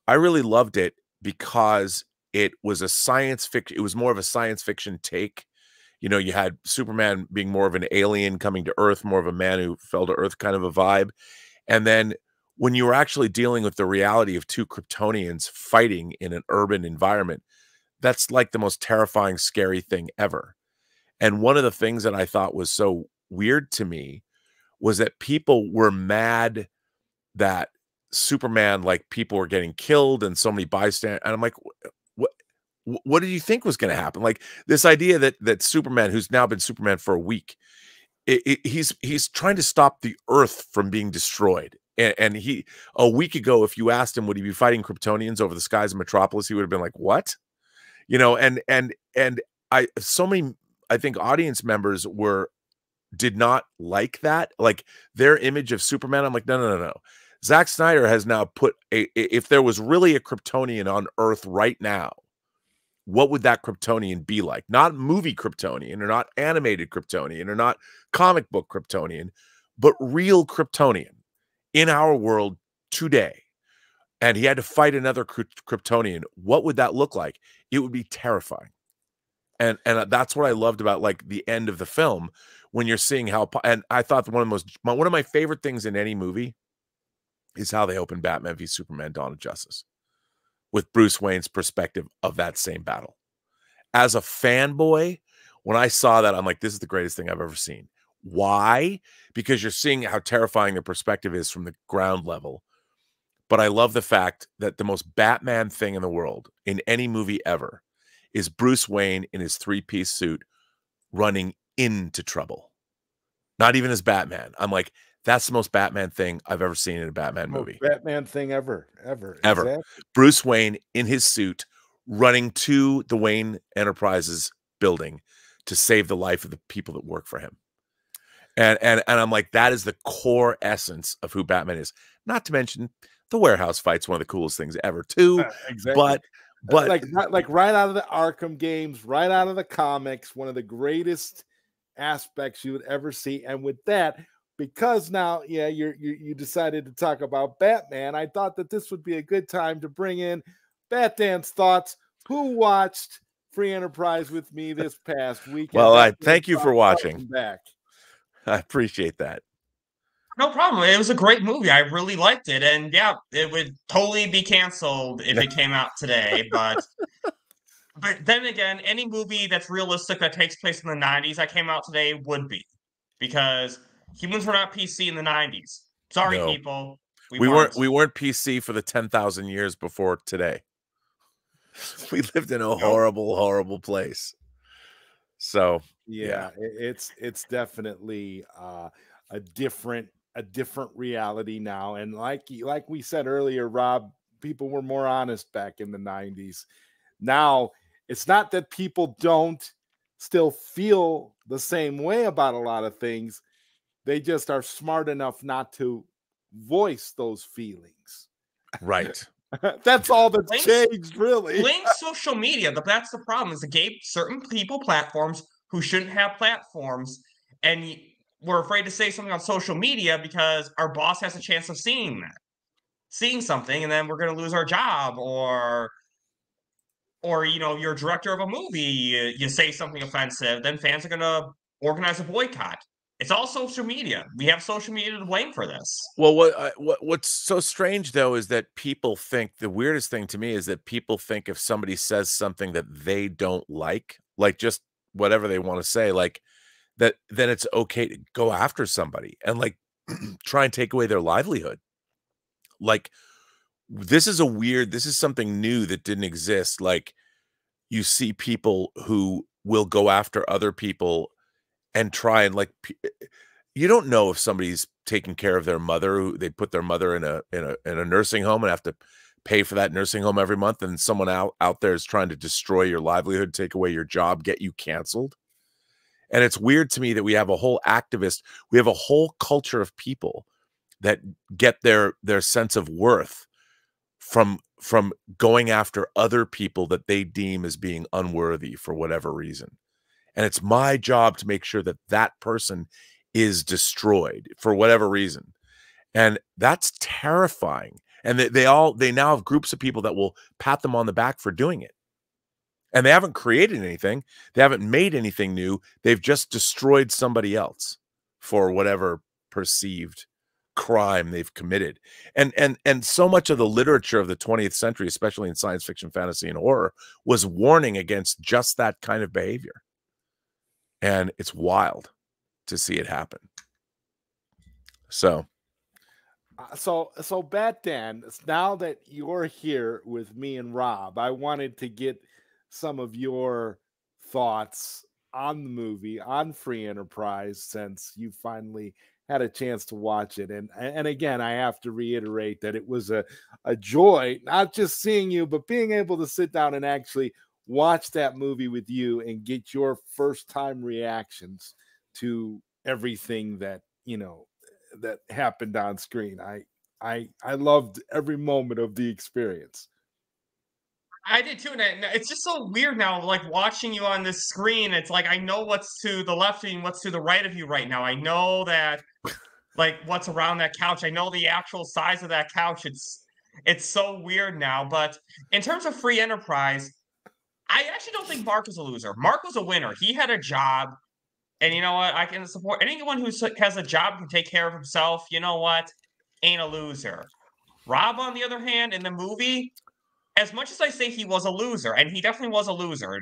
I really loved it because it was a science fiction it was more of a science fiction take you know, you had Superman being more of an alien coming to Earth, more of a man who fell to Earth kind of a vibe. And then when you were actually dealing with the reality of two Kryptonians fighting in an urban environment, that's like the most terrifying, scary thing ever. And one of the things that I thought was so weird to me was that people were mad that Superman, like people were getting killed and so many bystanders. And I'm like, what uh, What did you think was going to happen? Like this idea that that Superman, who's now been Superman for a week, it, it, he's he's trying to stop the Earth from being destroyed. And, and, he a week ago, if you asked him would he be fighting Kryptonians over the skies of Metropolis, he would have been like, "What?" You know. And and and I so many I think audience members were did not like that. Like their image of Superman. I'm like, no, no, no, no. Zack Snyder has now put a if there was really a Kryptonian on Earth right now what would that Kryptonian be like? Not movie Kryptonian or not animated Kryptonian or not comic book Kryptonian, but real Kryptonian in our world today. And he had to fight another Kryptonian. What would that look like? It would be terrifying. And and uh, that's what I loved about like the end of the film when you're seeing how and I thought one of the most one of my favorite things in any movie is how they open Batman v Superman Dawn of Justice with Bruce Wayne's perspective of that same battle. As a fanboy, when I saw that, I'm like, this is the greatest thing I've ever seen. Why? Because you're seeing how terrifying the perspective is from the ground level. But I love the fact that the most Batman thing in the world, in any movie ever, is Bruce Wayne in his three piece suit running into trouble. Not even as Batman. I'm like, that's the most Batman thing I've ever seen in a Batman movie. Batman thing ever, ever, ever. Exactly. Bruce Wayne in his suit running to the Wayne Enterprises building to save the life of the people that work for him. And and and I'm like, that is the core essence of who Batman is. Not to mention the warehouse fight's one of the coolest things ever, too. Uh, exactly. But but like like right out of the Arkham games, right out of the comics, one of the greatest aspects you would ever see. And with that, because now, yeah, you're, you you decided to talk about Batman. I thought that this would be a good time to bring in Bat Dan's thoughts. Who watched Free Enterprise with me this past week? well, I thank you for watching. Back. I appreciate that. No problem. It was a great movie. I really liked it, and yeah, it would totally be canceled if it came out today. But but then again, any movie that's realistic that takes place in the '90s that came out today would be because humans were not PC in the 90s. Sorry, no. people. We, we weren't. we weren't PC for the 10,000 years before today. We lived in a horrible, horrible place. So yeah, yeah. it's it's definitely uh, a different a different reality now. And like like we said earlier, Rob, people were more honest back in the 90s. Now it's not that people don't still feel the same way about a lot of things. They just are smart enough not to voice those feelings. Right. that's all that's Links, changed, really. Blame social media. But that's the problem is it gave certain people platforms who shouldn't have platforms, and we're afraid to say something on social media because our boss has a chance of seeing that, seeing something, and then we're going to lose our job, or, or you know, you're a director of a movie, you, you say something offensive, then fans are going to organize a boycott. It's all social media. We have social media to blame for this. Well, what uh, what what's so strange though is that people think the weirdest thing to me is that people think if somebody says something that they don't like, like just whatever they want to say, like that, then it's okay to go after somebody and like try and take away their livelihood. Like this is a weird this is something new that didn't exist like you see people who will go after other people and try and like eh, you don't know if somebody's taking care of their mother who they put their mother in a in a in a nursing home and have to pay for that nursing home every month and someone out out there is trying to destroy your livelihood take away your job get you canceled? And it's weird to me that we have a whole activist we have a whole culture of people that get their their sense of worth from from going after other people that they deem as being unworthy for whatever reason and it's my job to make sure that that person is destroyed for whatever reason and that's terrifying and they, they all they now have groups of people that will pat them on the back for doing it and they haven't created anything they haven't made anything new they've just destroyed somebody else for whatever perceived crime they've committed and and and so much of the literature of the 20th century especially in science fiction fantasy and horror was warning against just that kind of behavior and it's wild to see it happen. So uh, so so bat dan now that you're here with me and rob i wanted to get some of your thoughts on the movie on free enterprise since you finally had a chance to watch it. And and again i have to reiterate that it was a, a joy not just seeing you but being able to sit down and actually watch that movie with you and get your first time reactions to everything that you know that happened on screen. I I I loved every moment of the experience. I did too, and it's just so weird now. Like watching you on this screen, it's like I know what's to the left and what's to the right of you right now. I know that, like what's around that couch. I know the actual size of that couch. It's it's so weird now. But in terms of free enterprise, I actually don't think Mark was a loser. Mark was a winner. He had a job. And you know what? I can support anyone who has a job can take care of himself. You know what? Ain't a loser. Rob, on the other hand, in the movie, as much as I say he was a loser, and he definitely was a loser,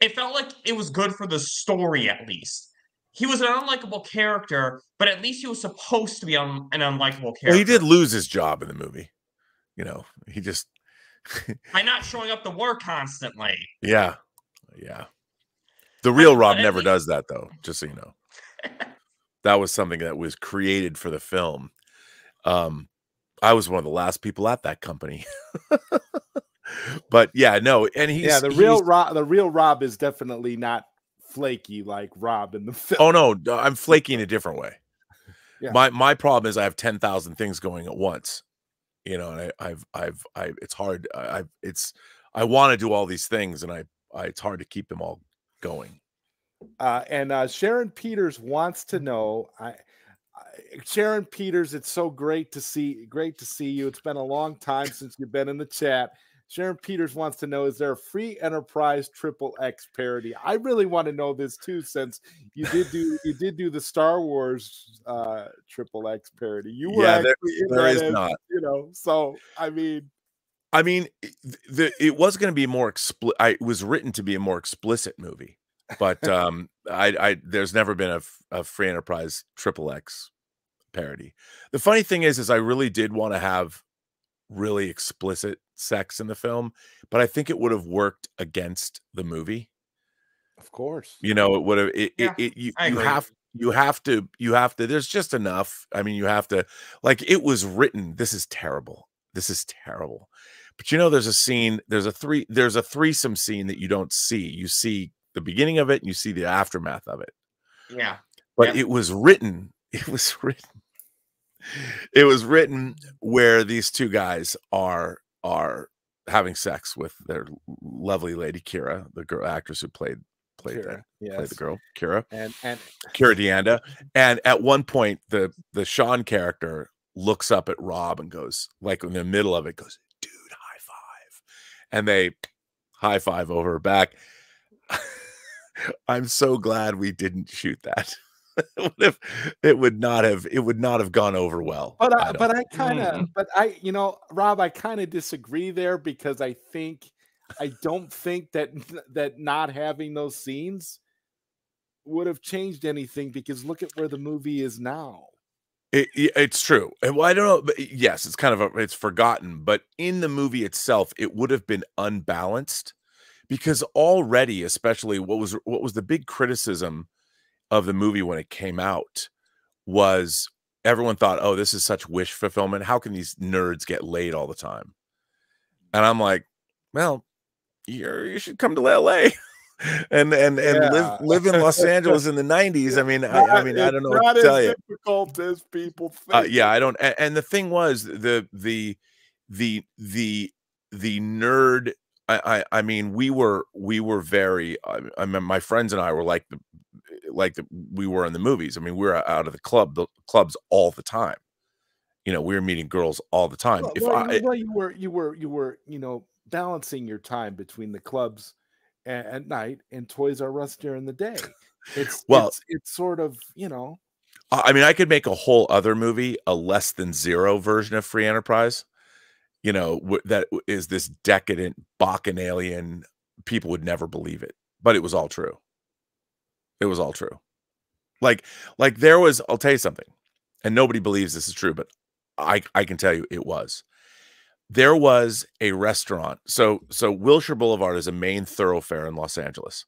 it felt like it was good for the story at least. He was an unlikable character, but at least he was supposed to be un- an unlikable character. Well, he did lose his job in the movie. You know, he just by not showing up to work constantly. Yeah, yeah. The real Rob never least... does that though, just so you know. that was something that was created for the film. Um, I was one of the last people at that company. but yeah, no, and he's yeah, the real Rob the real Rob is definitely not flaky like Rob in the film. Oh no, I'm flaky in a different way. Yeah. My my problem is I have 10,000 things going at once. You know, and I, I've I've I it's hard I, I it's I want to do all these things and I, I it's hard to keep them all going. Uh, and uh, Sharon Peters wants to know. I, I, Sharon Peters, it's so great to see. Great to see you. It's been a long time since you've been in the chat. Sharon Peters wants to know: Is there a free enterprise triple X parody? I really want to know this too, since you did do you did do the Star Wars uh, triple X parody. You were yeah, there, there is not. You know, so I mean, I mean, the it was going to be more explicit. It was written to be a more explicit movie, but um, I, I there's never been a, a free enterprise triple X parody. The funny thing is, is I really did want to have really explicit sex in the film, but I think it would have worked against the movie. Of course, you know it would have. It, yeah, it, it you, you have you have to you have to. There's just enough. I mean, you have to like it was written. This is terrible. This is terrible but you know, there's a scene, there's a three, there's a threesome scene that you don't see. You see the beginning of it and you see the aftermath of it. Yeah. But yeah. it was written, it was written, it was written where these two guys are are having sex with their lovely lady Kira, the girl actress who played played Kira, that, yes. played the girl Kira and and Kira Deanda. And at one point, the the Sean character looks up at Rob and goes, like in the middle of it, goes, "Dude, high five!" and they high five over her back. I'm so glad we didn't shoot that. if it would not have it would not have gone over well. But I, I but I kind of mm. but I you know Rob I kind of disagree there because I think I don't think that that not having those scenes would have changed anything because look at where the movie is now. It, it's true. Well, I don't know. But yes, it's kind of a, it's forgotten. But in the movie itself, it would have been unbalanced because already, especially what was what was the big criticism of the movie when it came out was everyone thought, oh, this is such wish fulfillment. How can these nerds get laid all the time? And I'm like, well, you you should come to LA. and and and yeah. live live in Los Angeles in the '90s. I mean, I, I mean, I don't know what to tell you. Difficult as people uh, yeah, I don't. And, and, the thing was the the the the the nerd. I, I I mean, we were we were very. I, I mean, my friends and I were like the like the, we were in the movies. I mean, we were out of the club the clubs all the time. You know, we were meeting girls all the time. Well, if well, I, well, you were you were you were you know balancing your time between the clubs at night and Toys R Us during the day. It's well, it's, it's sort of you know. I mean, I could make a whole other movie, a less than zero version of Free Enterprise. You know, that is this decadent bacchanalian. People would never believe it, but it was all true. It was all true. Like, like there was. I'll tell you something, and nobody believes this is true, but I I can tell you it was there was a restaurant. So so Wilshire Boulevard is a main thoroughfare in Los Angeles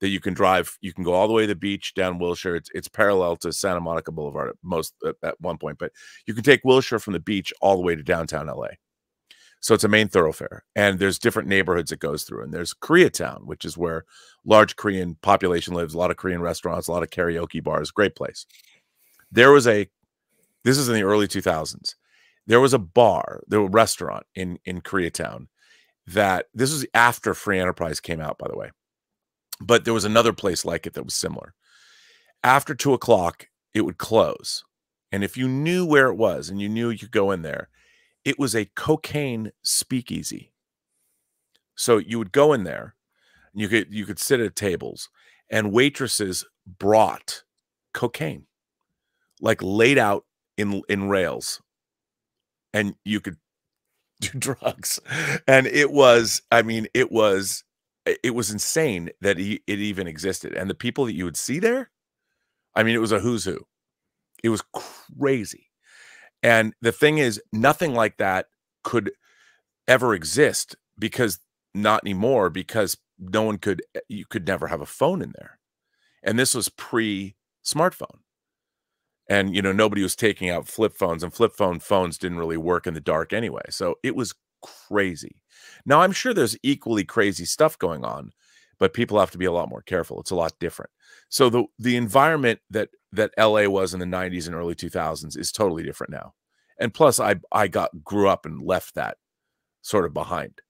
that you can drive. You can go all the way to the beach down Wilshire. It's it's parallel to Santa Monica Boulevard at most at, at one point, but you can take Wilshire from the beach all the way to downtown LA. So it's a main thoroughfare, and there's different neighborhoods it goes through. And there's Koreatown, which is where large Korean population lives, a lot of Korean restaurants, a lot of karaoke bars, great place. There was a, this is in the early 2000s there was a bar, there was a restaurant in in Koreatown that this was after Free Enterprise came out, by the way. But there was another place like it that was similar. After two o'clock, it would close. And if you knew where it was and you knew you could go in there, it was a cocaine speakeasy. So you would go in there, you could you could sit at tables, and waitresses brought cocaine, like laid out in in rails and you could do drugs. And it was, I mean, it was it was insane that it even existed. And the people that you would see there, I mean, it was a who's who. It was crazy. And the thing is, nothing like that could ever exist because not anymore, because no one could, eh, you could never have a phone in there. And this was pre smartphone and you know nobody was taking out flip phones and flip phone phones didn't really work in the dark anyway. So it was crazy. Now i'm sure there's equally crazy stuff going on but people have to be a lot more careful it's a lot different. So the the environment that that la was in the 90s and early 2000s is totally different now. And plus i i got grew up and left that sort of behind.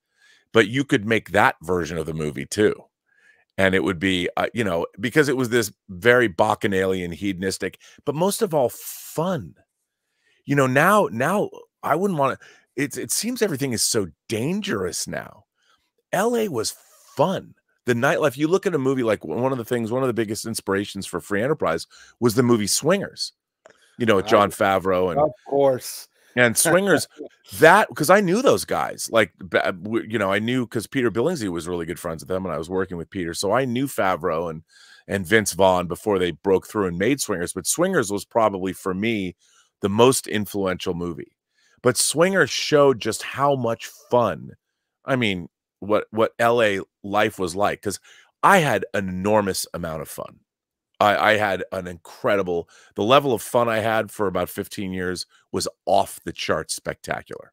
But you could make that version of the movie too. And it would be uh, you know because it was this very bacchanalian hedonistic but most of all fun. You know now now i wouldn't want to it, it seems everything is so dangerous now. La was fun the nightlife you look at a movie like one of the things one of the biggest inspirations for free enterprise was the movie swingers you know with jon favreau and of course. and swingers that because i knew those guys like uh, you know i knew because peter billingsley was really good friends with them and i was working with peter so i knew favreau and and vince vaughn before they broke through and made swingers but swingers was probably for me the most influential movie but swingers showed just how much fun i mean what what la life was like because i had an enormous amount of fun I, I had an incredible the level of fun I had for about 15 years was off the charts spectacular.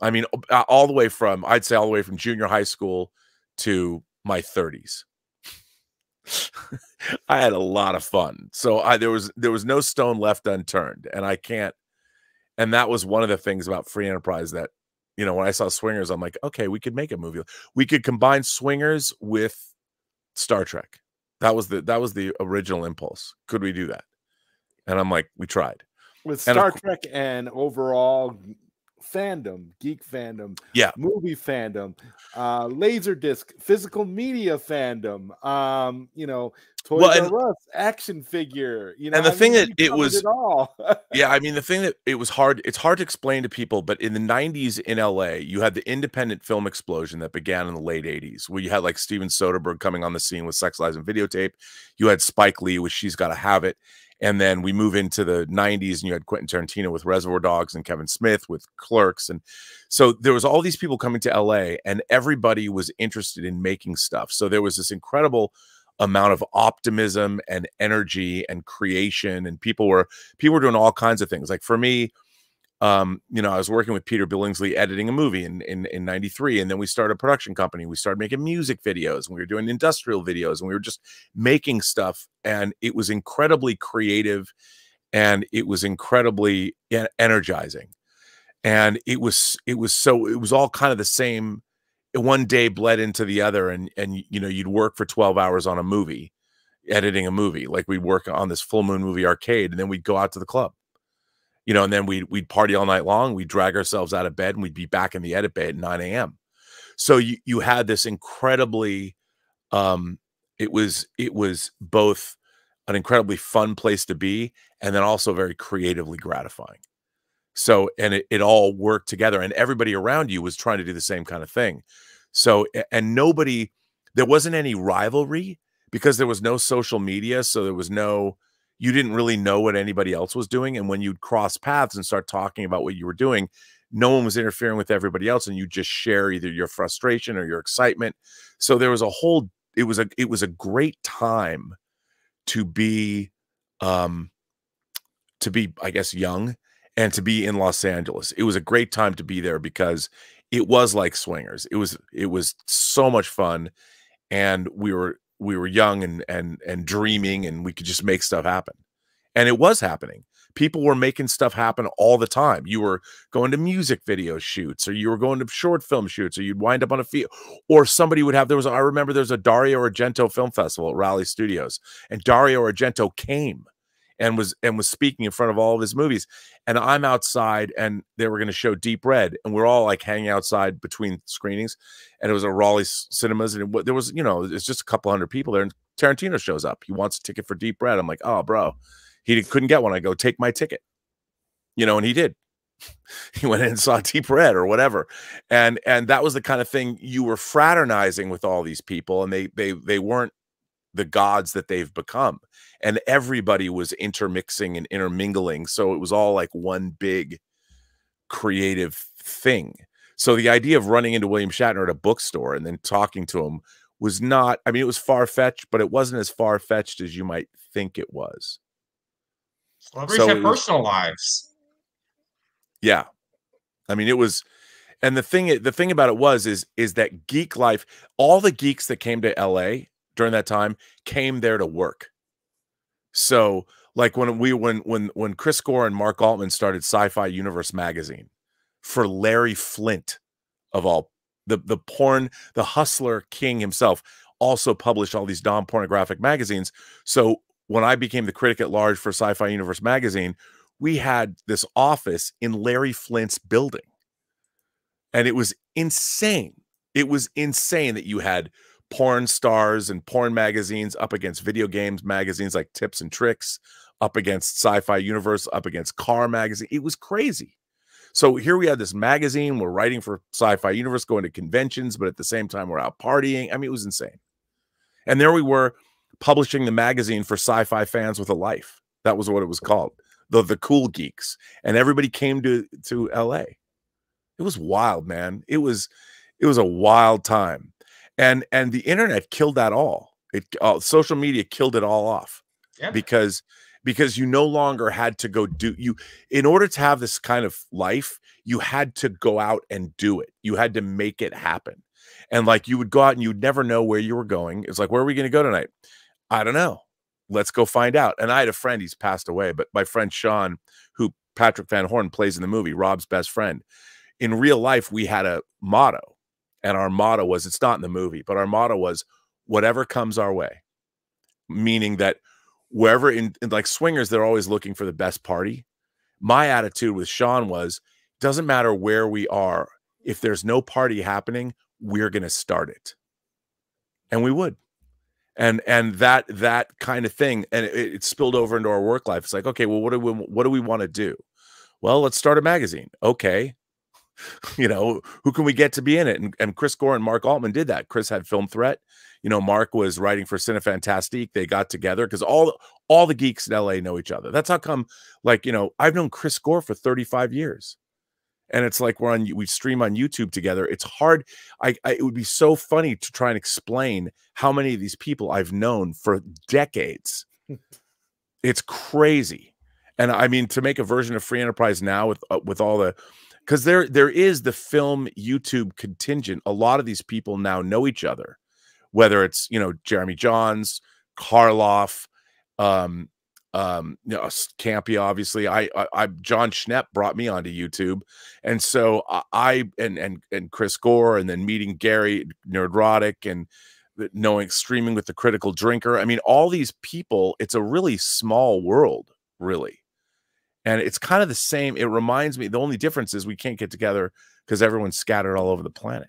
I mean, all the way from I'd say all the way from junior high school to my 30s. I had a lot of fun. So I there was there was no stone left unturned. And I can't and that was one of the things about free enterprise that you know when I saw swingers, I'm like, okay, we could make a movie. We could combine swingers with Star Trek. That was the that was the original impulse. Could we do that? And I'm like, we tried. With Star Trek and overall fandom, geek fandom, yeah, movie fandom, uh, laser disc, physical media fandom, um, you know, Toys well, R Us action figure, you know, and the I thing mean, that it was, it all. yeah, I mean, the thing that it was hard, it's hard to explain to people, but in the 90s in LA, you had the independent film explosion that began in the late 80s, where you had like Steven Soderbergh coming on the scene with Sex Lies and Videotape. You had Spike Lee with She's Gotta Have It. And then we move into the 90s and you had Quentin Tarantino with Reservoir Dogs and Kevin Smith with Clerks and so there was all these people coming to LA and everybody was interested in making stuff. So there was this incredible amount of optimism and energy and creation and people were people were doing all kinds of things. Like for me um, you know, I was working with Peter Billingsley editing a movie in, in, in 93. And then we started a production company. We started making music videos and we were doing industrial videos and we were just making stuff. And it was incredibly creative and it was incredibly energizing. And it was, it was so, it was all kind of the same. One day bled into the other. And, and, you know, you'd work for 12 hours on a movie, editing a movie. Like we'd work on this full moon movie arcade and then we'd go out to the club you know, and then we'd we'd party all night long. We'd drag ourselves out of bed and we'd be back in the edit bay at 9 a.m. So you you had this incredibly um it was it was both an incredibly fun place to be and then also very creatively gratifying. So and it, it all worked together and everybody around you was trying to do the same kind of thing. So and nobody there wasn't any rivalry because there was no social media, so there was no you didn't really know what anybody else was doing. And when you'd cross paths and start talking about what you were doing, no one was interfering with everybody else, and you just share either your frustration or your excitement. So there was a whole it was a it was a great time to be um to be, I guess, young and to be in Los Angeles. It was a great time to be there because it was like swingers. It was it was so much fun and we were we were young and and and dreaming and we could just make stuff happen. And it was happening. People were making stuff happen all the time. You were going to music video shoots or you were going to short film shoots or you'd wind up on a field or somebody would have there was i remember there was a dario argento film festival at raleigh studios and dario argento came and was and was speaking in front of all of his movies and i'm outside and they were going to show deep red and we're all like hanging outside between screenings and it was a raleigh cinemas and it, there was you know it's just a couple hundred people there and tarantino shows up. He wants a ticket for deep red. I'm like oh bro he couldn't get one. I go take my ticket. You know and he did. He went in and saw deep red or whatever and and that was the kind of thing you were fraternizing with all these people and they they they weren't the gods that they've become and everybody was intermixing and intermingling so it was all like one big creative thing. So the idea of running into william shatner at a bookstore and then talking to him was not i mean it was far-fetched but it wasn't as far-fetched as you might think it was. Celebrities so have personal lives. Yeah. I mean it was and the thing the thing about it was is is that geek life all the geeks that came to la during that time came there to work. So like when we when when when Chris Gore and Mark Altman started Sci-Fi Universe magazine for Larry Flynt of all the the porn the hustler king himself also published all these non pornographic magazines. So when I became the critic at large for Sci-Fi Universe magazine, we had this office in Larry Flynt's building. And it was insane. It was insane that you had porn stars and porn magazines up against video games magazines like Tips and Tricks, up against Sci-Fi Universe, up against Car magazine. It was crazy. So here we had this magazine. We're writing for Sci-Fi Universe, going to conventions, but at the same time we're out partying. I mean, it was insane. And there we were publishing the magazine for sci-fi fans with a life. That was what it was called. The the cool geeks. And everybody came to to LA. It was wild, man. It was it was a wild time and and the internet killed that all. It uh, social media killed it all off yeah. because because you no longer had to go do you in order to have this kind of life you had to go out and do it. You had to make it happen. And like you would go out and you'd never know where you were going. It's like where are we going to go tonight? I don't know. Let's go find out. And i had a friend he's passed away but my friend sean who patrick van horn plays in the movie rob's best friend in real life we had a motto and our motto was it's not in the movie, but our motto was whatever comes our way, meaning that wherever in, in like swingers, they're always looking for the best party. My attitude with Sean was doesn't matter where we are, if there's no party happening, we're going to start it. And we would. And and that that kind of thing and it, it spilled over into our work life. It's like, okay, well what do we what do we want to do? Well, let's start a magazine. Okay. you know, who can we get to be in it? And, and Chris Gore and Mark Altman did that. Chris had Film Threat. You know, Mark was writing for Cinefantastique. They got together because all all the geeks in LA know each other. That's how come, like, you know, I've known Chris Gore for 35 years. And it's like we're on, we stream on YouTube together. It's hard. I, I, it would be so funny to try and explain how many of these people I've known for decades. it's crazy. And I mean, to make a version of Free Enterprise now with uh, with all the, because there there is the film YouTube contingent. A lot of these people now know each other, whether it's you know Jeremy Jahns, Karloff, um, um, you know, Campy, obviously. I, I, I, Jon Schnepp brought me onto YouTube, and so I, and and and Chris Gore, and then meeting Gary Nerdrotic, and knowing streaming with the Critical Drinker. I mean, all these people. It's a really small world, really, and it's kind of the same. It reminds me. The only difference is we can't get together because everyone's scattered all over the planet.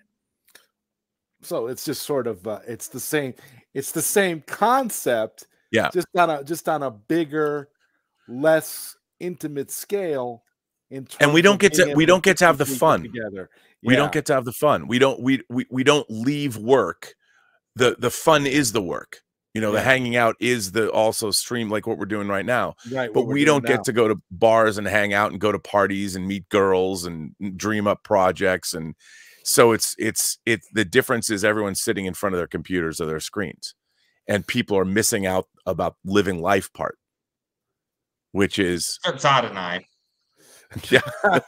So it's just sort of uh, it's the same. It's the same concept yeah. Just on a just on a bigger, less intimate scale. In and we don't get to we don't get to have the fun together. Yeah. We don't get to have the fun. We don't we we, we don't leave work. The the fun is the work. You know, yeah. the hanging out is the also stream like what we're doing right now. Right. But we don't get to go to bars and hang out and go to parties and meet girls and dream up projects and so it's it's it the difference is everyone's sitting in front of their computers or their screens and people are missing out about living life part, which is Todd and I. Yeah,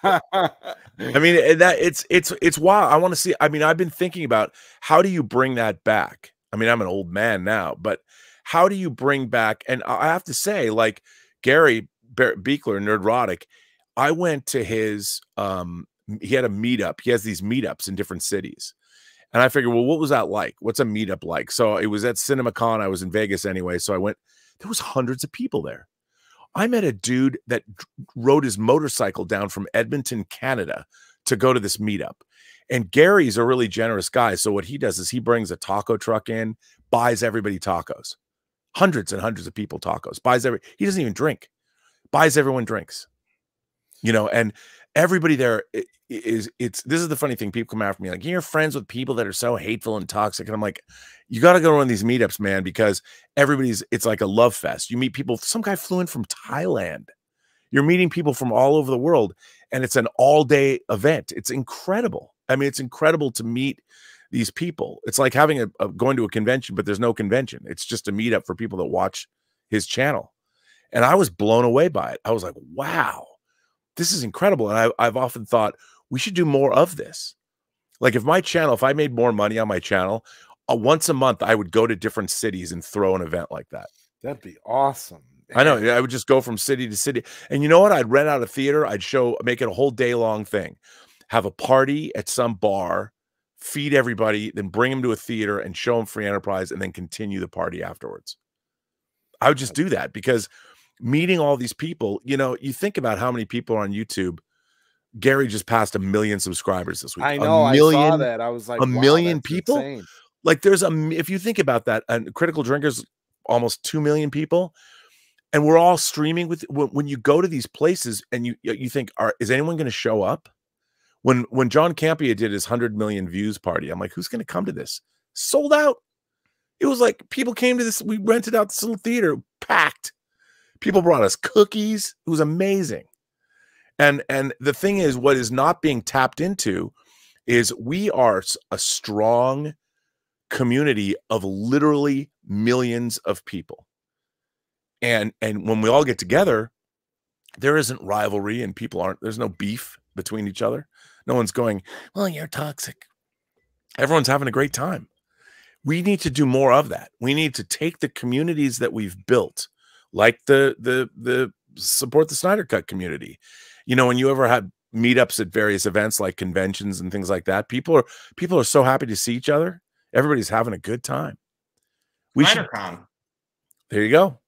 I mean eh, that it's it's it's wild. I want to see. I mean, I've been thinking about how do you bring that back. I mean, I'm an old man now, but how do you bring back? And I have to say, like Gary Buechler, Nerdrotic, I went to his. um He had a meetup. He has these meetups in different cities, and I figured, well, what was that like? What's a meetup like? So it was at CinemaCon. I was in Vegas anyway. So I went, there was hundreds of people there. I met a dude that rode his motorcycle down from Edmonton, Canada to go to this meetup. And Gary's a really generous guy. So what he does is he brings a taco truck in, buys everybody tacos. Hundreds and hundreds of people tacos. Buys every he doesn't even drink. Buys everyone drinks. You know, and everybody there is it's this is the funny thing. People come after me like you're friends with people that are so hateful and toxic, and I'm like, you got to go on these meetups, man, because everybody's it's like a love fest. You meet people. Some guy flew in from Thailand. You're meeting people from all over the world, and it's an all day event. It's incredible. I mean, it's incredible to meet these people. It's like having a, a going to a convention, but there's no convention. It's just a meetup for people that watch his channel. And I was blown away by it. I was like, wow this is incredible. And I, I've often thought we should do more of this. Like if my channel, if I made more money on my channel, uh, once a month I would go to different cities and throw an event like that. That'd be awesome. I know. I would just go from city to city. And you know what? I'd rent out a theater. I'd show, make it a whole day long thing. Have a party at some bar, feed everybody, then bring them to a theater and show them free enterprise, and then continue the party afterwards. I would just do that because meeting all these people, you know, you think about how many people are on YouTube. Gary just passed a million subscribers this week. I know. A million, I saw that. I was like, a wow, million people. Insane. Like, there's a if you think about that, and Critical Drinkers almost two million people, and we're all streaming with. When, when you go to these places and you you think, are is anyone going to show up? When when John Campea did his hundred million views party, I'm like, who's going to come to this? Sold out. It was like people came to this. We rented out this little theater, packed People brought us cookies. It was amazing. And and the thing is, what is not being tapped into is we are a strong community of literally millions of people. And and when we all get together, there isn't rivalry and people aren't there's no beef between each other. No one's going, "Well, you're toxic." Everyone's having a great time. We need to do more of that. We need to take the communities that we've built like the the the support the Snyder Cut community. You know, when you ever had meetups at various events like conventions and things like that, people are people are so happy to see each other. Everybody's having a good time. We should. There you go.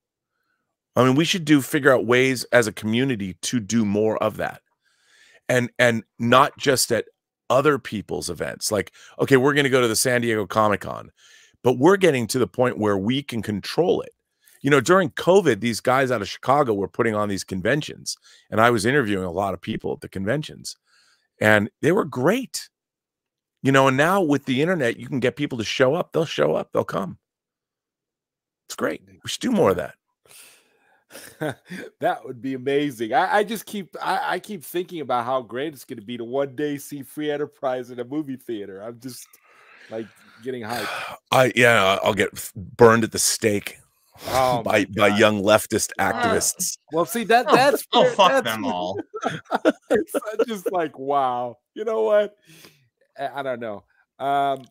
I mean, we should do figure out ways as a community to do more of that, and and not just at other people's events. Like, okay, we're going to go to the San Diego Comic Con, but we're getting to the point where we can control it you know, during COVID, these guys out of Chicago were putting on these conventions, and I was interviewing a lot of people at the conventions, and they were great. You know, and now with the internet, you can get people to show up. They'll show up. They'll come. It's great. We should do more of that. that would be amazing. I, I just keep I, I, keep thinking about how great it's going to be to one day see Free Enterprise in a movie theater. I'm just like getting hyped. I yeah, I'll get burned at the stake oh by by young leftist activists. Well, see that that's oh, fuck that's, them all. it's just like wow. You know what? I don't know. Um,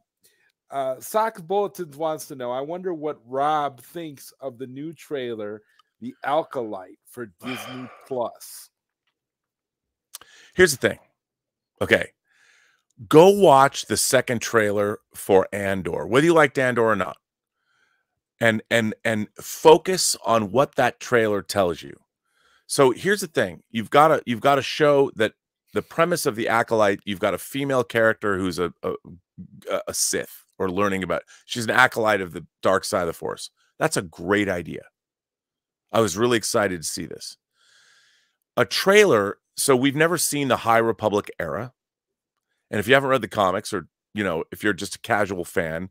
uh, Sox Bulletins wants to know. I wonder what Rob thinks of the new trailer, The Acolyte, for Disney Plus. Here's the thing. Okay, go watch the second trailer for Andor, whether you like Andor or not, and and and focus on what that trailer tells you. So here's the thing: you've got to you've got to show that the premise of the acolyte. You've got a female character who's a, a, a Sith or learning about. She's an acolyte of the dark side of the Force. That's a great idea. I was really excited to see this. A trailer. So we've never seen the High Republic era. And if you haven't read the comics or, you know, if you're just a casual fan,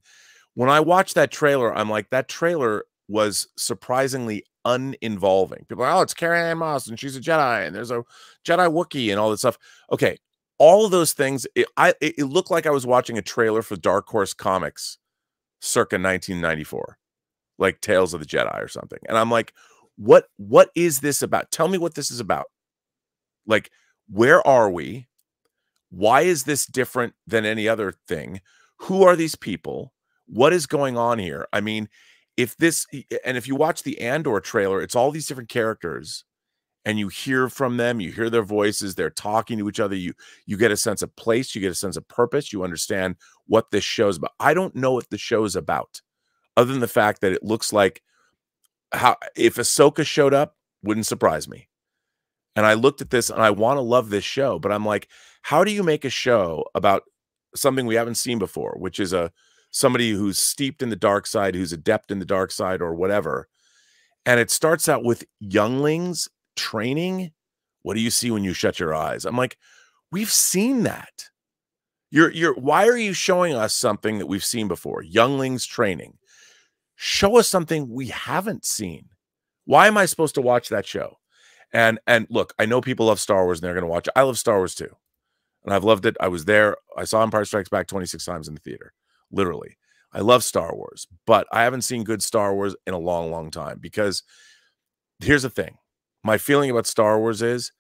when I watched that trailer, I'm like, that trailer was surprisingly uninvolving. People are, oh, it's Carrie Ann Moss and she's a Jedi and there's a Jedi Wookiee and all this stuff. Okay, all of those things. It, I it looked like I was watching a trailer for Dark Horse Comics, circa 1994, like Tales of the Jedi or something. And I'm like, what what is this about? Tell me what this is about. Like, where are we? Why is this different than any other thing? Who are these people? What is going on here? I mean, if this and if you watch the Andor trailer, it's all these different characters and you hear from them you hear their voices they're talking to each other you you get a sense of place you get a sense of purpose you understand what this show's about i don't know what the show's about other than the fact that it looks like how if ahsoka showed up wouldn't surprise me. And i looked at this and i want to love this show but i'm like how do you make a show about something we haven't seen before which is a somebody who's steeped in the dark side who's adept in the dark side or whatever and it starts out with younglings training? What do you see when you shut your eyes? I'm like we've seen that. You're you're why are you showing us something that we've seen before? Younglings training show us something we haven't seen. Why am i supposed to watch that show? And and look i know people love star wars and they're going to watch it. I love star wars too. And i've loved it. I was there. I saw empire strikes back 26 times in the theater literally. I love star wars but i haven't seen good star wars in a long long time because here's the thing. My feeling about Star Wars is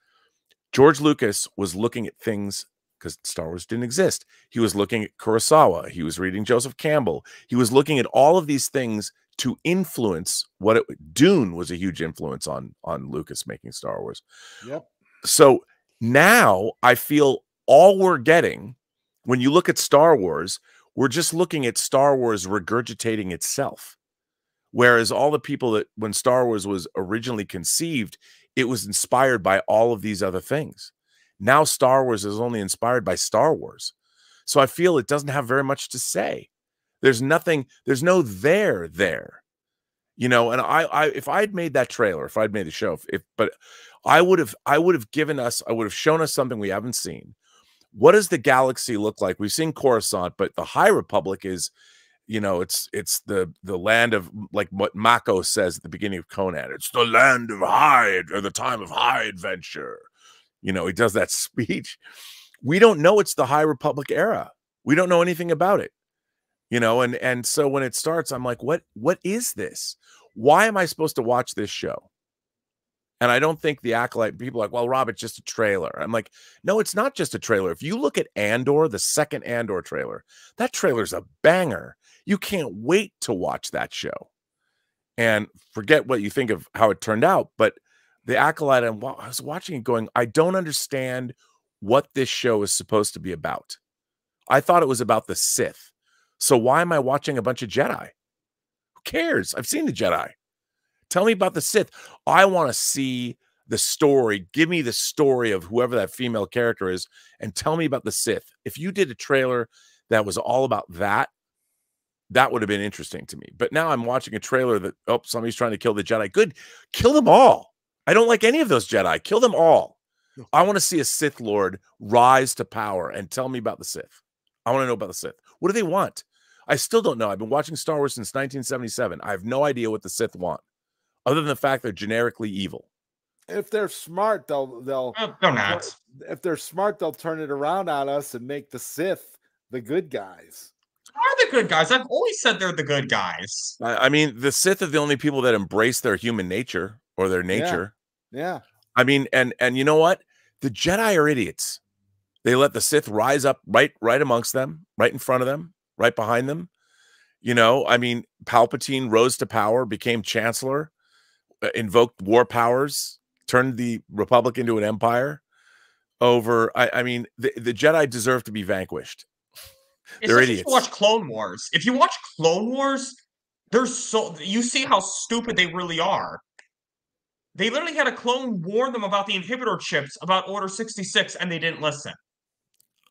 George Lucas was looking at things because Star Wars didn't exist. He was looking at Kurosawa. He was reading Joseph Campbell. He was looking at all of these things to influence what it Dune was a huge influence on on Lucas making Star Wars. Yep. So now I feel all we're getting when you look at Star Wars, we're just looking at Star Wars regurgitating itself. Whereas all the people that when Star Wars was originally conceived, it was inspired by all of these other things. Now Star Wars is only inspired by Star Wars. So I feel it doesn't have very much to say. There's nothing, there's no there there. You know, and I I if I'd made that trailer, if I'd made the show, if but I would have I would have given us, I would have shown us something we haven't seen. What does the galaxy look like? We've seen Coruscant, but the High Republic is you know, it's it's the the land of like what Mako says at the beginning of Conan. It's the land of high or the time of high adventure. You know, he does that speech. We don't know it's the High Republic era. We don't know anything about it. You know, and and so when it starts, I'm like, what what is this? Why am I supposed to watch this show? And I don't think the acolyte people like, well, Rob, it's just a trailer. I'm like, no, it's not just a trailer. If you look at Andor, the second Andor trailer, that trailer's a banger you can't wait to watch that show. And forget what you think of how it turned out, but the acolyte, and I was watching it going, I don't understand what this show is supposed to be about. I thought it was about the Sith. So why am I watching a bunch of Jedi? Who cares? I've seen the Jedi. Tell me about the Sith. I want to see the story. Give me the story of whoever that female character is and tell me about the Sith. If you did a trailer that was all about that, that would have been interesting to me. But now I'm watching a trailer that oh somebody's trying to kill the Jedi. Good, kill them all. I don't like any of those Jedi. Kill them all. I want to see a Sith Lord rise to power and tell me about the Sith. I want to know about the Sith. What do they want? I still don't know. I've been watching Star Wars since 1977. I have no idea what the Sith want. other than the fact they're generically evil. If they're smart, they'll they'll oh, they're not. If they're smart, they'll turn it around on us and make the Sith the good guys. Are the good guys? I've always said they're the good guys. I, I mean, the Sith are the only people that embrace their human nature or their nature. Yeah. yeah. I mean, and and you know what? The Jedi are idiots. They let the Sith rise up right right amongst them, right in front of them, right behind them. You know, I mean, Palpatine rose to power, became chancellor, uh, invoked war powers, turned the Republic into an empire. Over, I, I mean, the, the Jedi deserve to be vanquished. They're idiots. If you watch Clone Wars. If you watch Clone Wars, they're so you see how stupid they really are. They literally had a clone warn them about the inhibitor chips, about Order 66, and they didn't listen.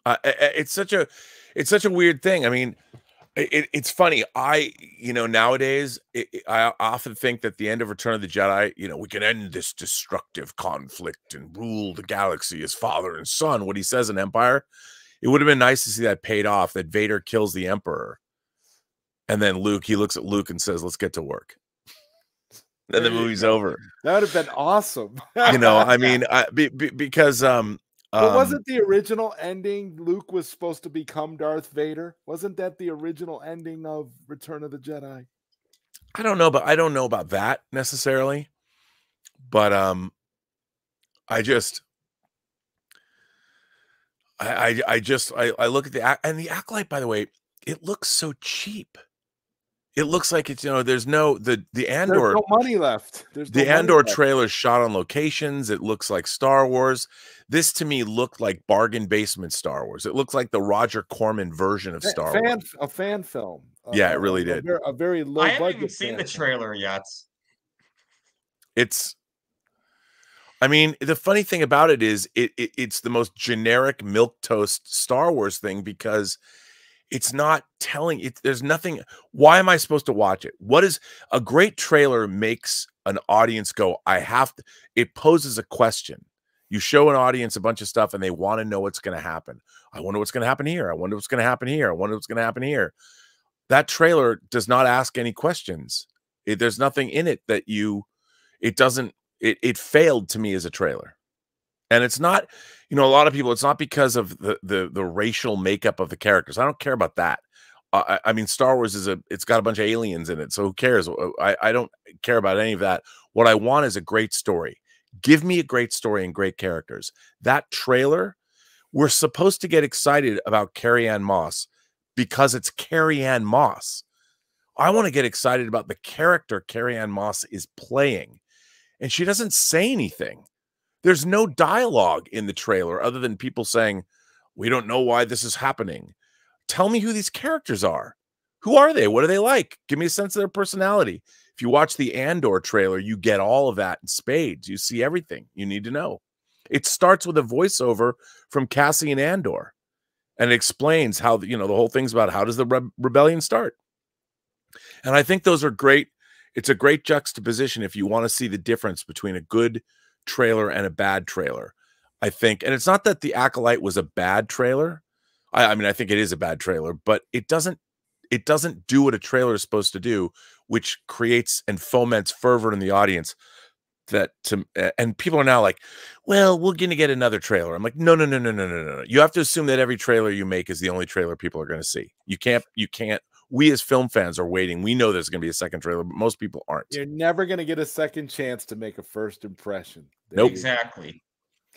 Uh, it's such a, it's such a weird thing. I mean, it, it's funny. I, you know, nowadays, it, I often think that the end of Return of the Jedi, you know, we can end this destructive conflict and rule the galaxy as father and son. What he says in Empire, it would have been nice to see that paid off. That Vader kills the Emperor, and then Luke, he looks at Luke and says, "Let's get to work." Then the movie's over. That would have been awesome. you know, I mean, I, be, be, because um, but wasn't the original ending Luke was supposed to become Darth Vader? Wasn't that the original ending of Return of the Jedi? I don't know, but I don't know about that necessarily. But um I just I I, I just I, I look at the and the acolyte, by the way, it looks so cheap. It looks like it's you know there's no the the Andor there's no money left. There's the Andor trailer shot on locations. It looks like Star Wars. This to me looked like bargain basement Star Wars. It looked like the Roger Corman version of Star fan, Wars. A fan film. Yeah, it really did. A, a very low. I haven't even seen the trailer film. yet. It's. I mean, the funny thing about it is, it, it it's the most generic milk toast Star Wars thing because it's not telling it there's nothing why am i supposed to watch it? What is a great trailer makes an audience go i have to it poses a question. You show an audience a bunch of stuff and they want to know what's going to happen. I wonder what's going to happen here. I wonder what's going to happen here. I wonder what's going to happen here. That trailer does not ask any questions. It, there's nothing in it that you it doesn't it, it failed to me as a trailer and it's not you know a lot of people it's not because of the the, the racial makeup of the characters i don't care about that. Uh, I, I, mean star wars is a it's got a bunch of aliens in it so who cares? Uh, I, I don't care about any of that. What i want is a great story. Give me a great story and great characters. That trailer we're supposed to get excited about carrie-anne moss because it's carrie-anne moss. I want to get excited about the character carrie-anne moss is playing and she doesn't say anything there's no dialogue in the trailer other than people saying, We don't know why this is happening. Tell me who these characters are. Who are they? What are they like? Give me a sense of their personality. If you watch the Andor trailer, you get all of that in spades. You see everything you need to know. It starts with a voiceover from Cassian Andor and it explains how, you know, the whole thing's about how does the re rebellion start? And I think those are great. It's a great juxtaposition if you want to see the difference between a good trailer and a bad trailer. I think, and it's not that the Acolyte was a bad trailer. I, I mean, I think it is a bad trailer, but it doesn't it doesn't do what a trailer is supposed to do, which creates and foments fervor in the audience. That to and people are now like, well, we're gonna get another trailer. I'm like, no, no, no, no, no, no, no. You have to assume that every trailer you make is the only trailer people are gonna see. You can't, you can't we as film fans are waiting. We know there's going to be a second trailer, but most people aren't. You're never going to get a second chance to make a first impression. There nope. Exactly.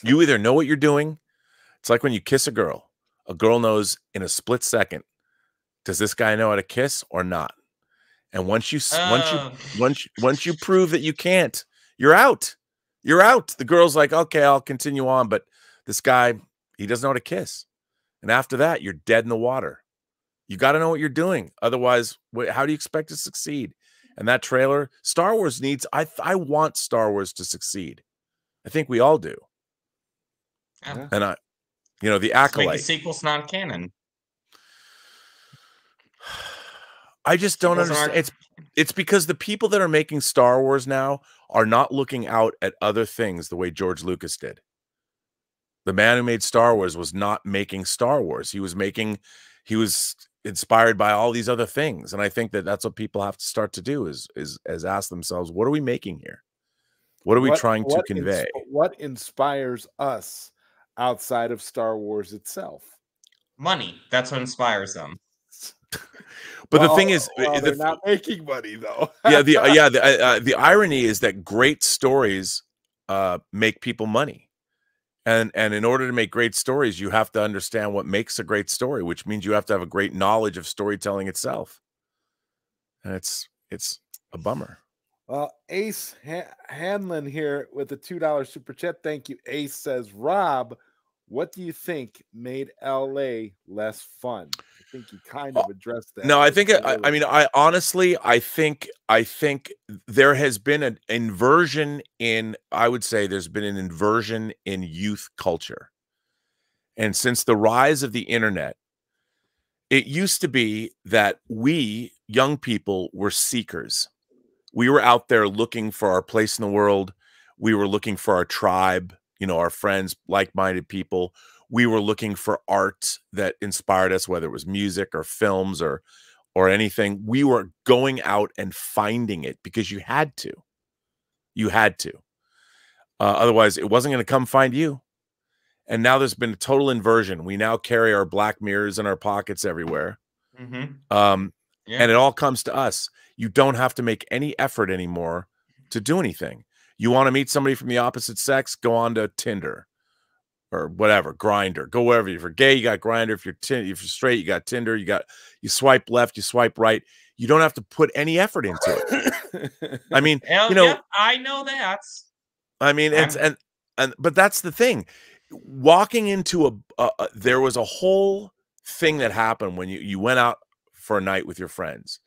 You either know what you're doing. It's like when you kiss a girl. A girl knows in a split second, does this guy know how to kiss or not? And once you uh. once you once once you prove that you can't, you're out. You're out. The girl's like, okay, I'll continue on, but this guy, he doesn't know how to kiss. And after that, you're dead in the water. You got to know what you're doing. Otherwise, how do you expect to succeed? And that trailer, Star Wars needs. I I want Star Wars to succeed. I think we all do. Yeah. And I, you know, the acolyte the sequel's not canon. I just don't Sequels understand. Aren't... It's it's because the people that are making Star Wars now are not looking out at other things the way George Lucas did. The man who made Star Wars was not making Star Wars. He was making he was inspired by all these other things and i think that that's what people have to start to do is is is ask themselves what are we making here? What are we what, trying to convey? ins- what inspires us outside of star wars itself? Money. That's what inspires them. But well, the thing is well, they're not making money though. Yeah the uh, yeah the, uh, uh, the irony is that great stories uh make people money and and in order to make great stories you have to understand what makes a great story which means you have to have a great knowledge of storytelling itself. And it's it's a bummer. Well ace ha- hanlon here with the two dollar super chat. Thank you ace says rob what do you think made la less fun think you kind oh, of addressed that. No, I think I, I, mean I honestly I think I think there has been an inversion in I would say there's been an inversion in youth culture. And since the rise of the internet, it used to be that we young people were seekers. We were out there looking for our place in the world. We were looking for our tribe, you know, our friends, like-minded people we were looking for art that inspired us whether it was music or films or or anything we were going out and finding it because you had to. You had to. Uh, otherwise it wasn't going to come find you. And now there's been a total inversion. We now carry our black mirrors in our pockets everywhere. Mm-hmm. um, yeah. and it all comes to us. You don't have to make any effort anymore to do anything. You want to meet somebody from the opposite sex? Go on to tinder or whatever, Grindr. Go wherever. If you're gay, you got Grindr. If you're t- if you're straight, you got Tinder. You got you swipe left, you swipe right. You don't have to put any effort into it. I mean, Hell you know, yeah, I know that. I mean, it's and and but that's the thing. Walking into a, a, a there was a whole thing that happened when you you went out for a night with your friends.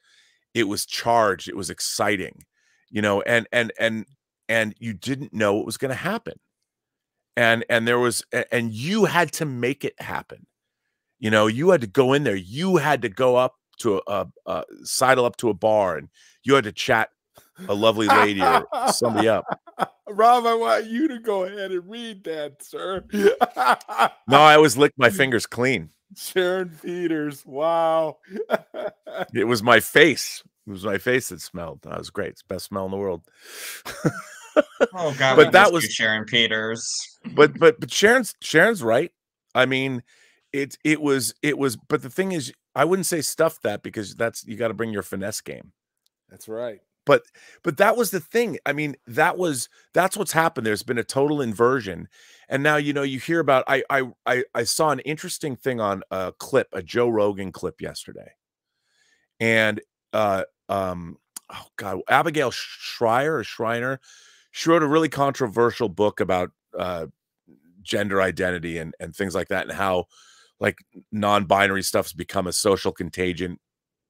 It was charged. It was exciting, you know, and and and and you didn't know what was going to happen and and there was and you had to make it happen. You know you had to go in there you had to go up to a, a, a sidle up to a bar and you had to chat a lovely lady or somebody up. Rob i want you to go ahead and read that sir. No i always lick my fingers clean. Sharon peters wow. It was my face. It was my face that smelled. That was great. It's best smell in the world oh god, but that was Sharon Peters. But but but Sharon's Sharon's right. I mean, it it was it was. But the thing is, I wouldn't say stuff that because that's you got to bring your finesse game. That's right. But but that was the thing. I mean, that was that's what's happened. There's been a total inversion, and now you know you hear about. I I I, I saw an interesting thing on a clip, a Joe Rogan clip yesterday, and uh um oh god, Abigail Shrier or Shriner she wrote a really controversial book about uh, gender identity and and things like that, and how like non-binary stuff's become a social contagion.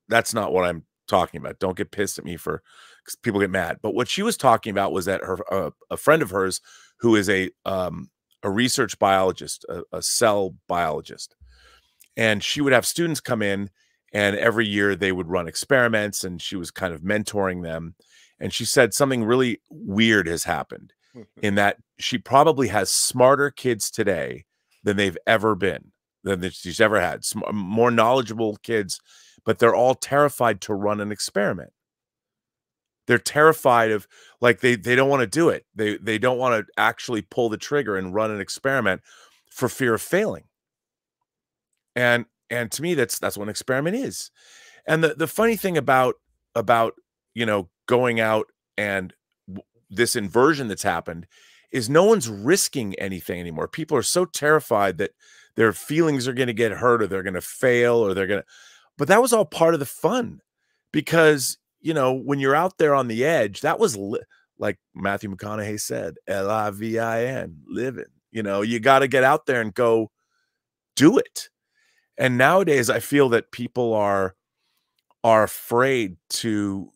That's not what I'm talking about. Don't get pissed at me for because people get mad. But what she was talking about was that her uh, a friend of hers who is a um, a research biologist, a, a cell biologist, and she would have students come in, and every year they would run experiments, and she was kind of mentoring them and she said something really weird has happened in that she probably has smarter kids today than they've ever been than she's ever had uh, more knowledgeable kids but they're all terrified to run an experiment. They're terrified of like they they don't want to do it. They they don't want to actually pull the trigger and run an experiment for fear of failing. And and to me that's that's what an experiment is. And the the funny thing about about you know going out and this inversion that's happened is no one's risking anything anymore. People are so terrified that their feelings are going to get hurt or they're going to fail or they're going to but that was all part of the fun because you know when you're out there on the edge that was li- like Matthew McConaughey said L I V I N living you know you got to get out there and go do it and nowadays I feel that people are are afraid to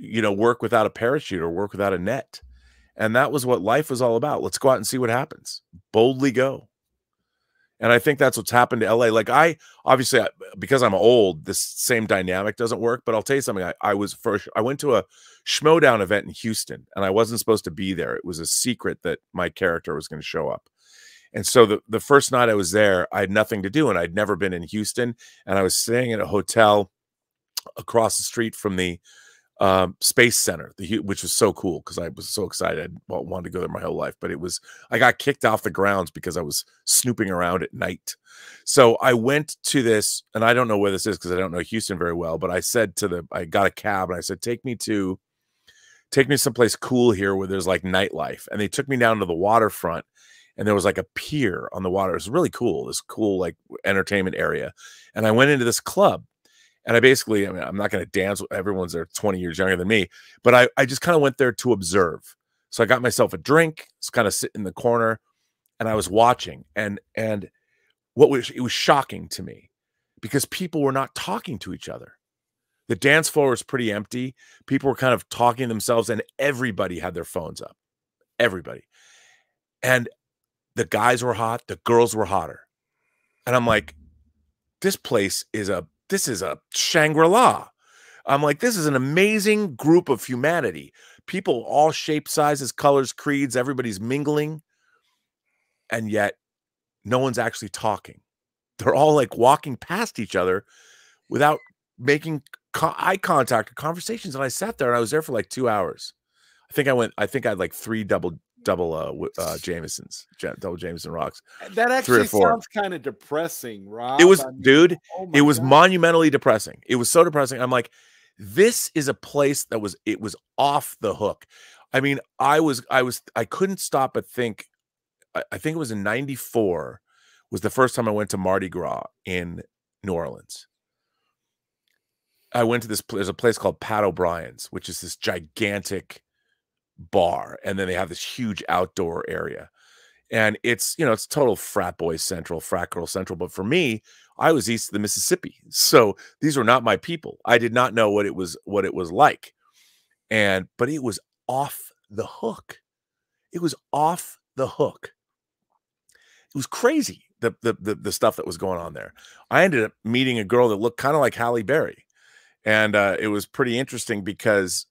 you know, work without a parachute or work without a net. And that was what life was all about. Let's go out and see what happens. Boldly go. And I think that's what's happened to LA. Like I obviously because I'm old, this same dynamic doesn't work. But I'll tell you something. I, I was first. I went to a Schmoedown event in Houston, and I wasn't supposed to be there. It was a secret that my character was going to show up. And so the, the first night I was there, I had nothing to do and I'd never been in Houston. And I was staying in a hotel across the street from the um, Space Center, the, which was so cool because I was so excited. I wanted to go there my whole life, but it was, I got kicked off the grounds because I was snooping around at night. So I went to this, and I don't know where this is because I don't know Houston very well, but I said to the, I got a cab and I said, take me to, take me someplace cool here where there's like nightlife. And they took me down to the waterfront and there was like a pier on the water. It was really cool, this cool like entertainment area. And I went into this club and I basically, I mean, I'm not going to dance. Everyone's there 20 years younger than me, but I, I just kind of went there to observe. So I got myself a drink, just kind of sit in the corner and I was watching and, and what was, it was shocking to me because people were not talking to each other. The dance floor was pretty empty. People were kind of talking to themselves and everybody had their phones up. Everybody. And the guys were hot, the girls were hotter. And I'm like, this place is a this is a Shangri-La. I'm like, this is an amazing group of humanity. People all shapes, sizes, colors, creeds, everybody's mingling. And yet no one's actually talking. They're all like walking past each other without making co eye contact or conversations. And I sat there and I was there for like two hours. I think I went, I think I had like three double double uh, uh Jamesons, double Jameson rocks. That actually sounds kind of depressing, Rob. It was, I mean, dude. Oh it was God. monumentally depressing. It was so depressing. I'm like, this is a place that was it was off the hook. I mean, I was I was I couldn't stop but think. I, I think it was in '94 was the first time I went to Mardi Gras in New Orleans. I went to this. There's a place called Pat O'Brien's, which is this gigantic bar and then they have this huge outdoor area. And it's you know it's total frat boy central frat girl central but for me i was east of the mississippi. So these were not my people. I did not know what it was what it was like. And but it was off the hook. It was off the hook. It was crazy the the the, the stuff that was going on there. I ended up meeting a girl that looked kind of like halle berry. And uh, it was pretty interesting because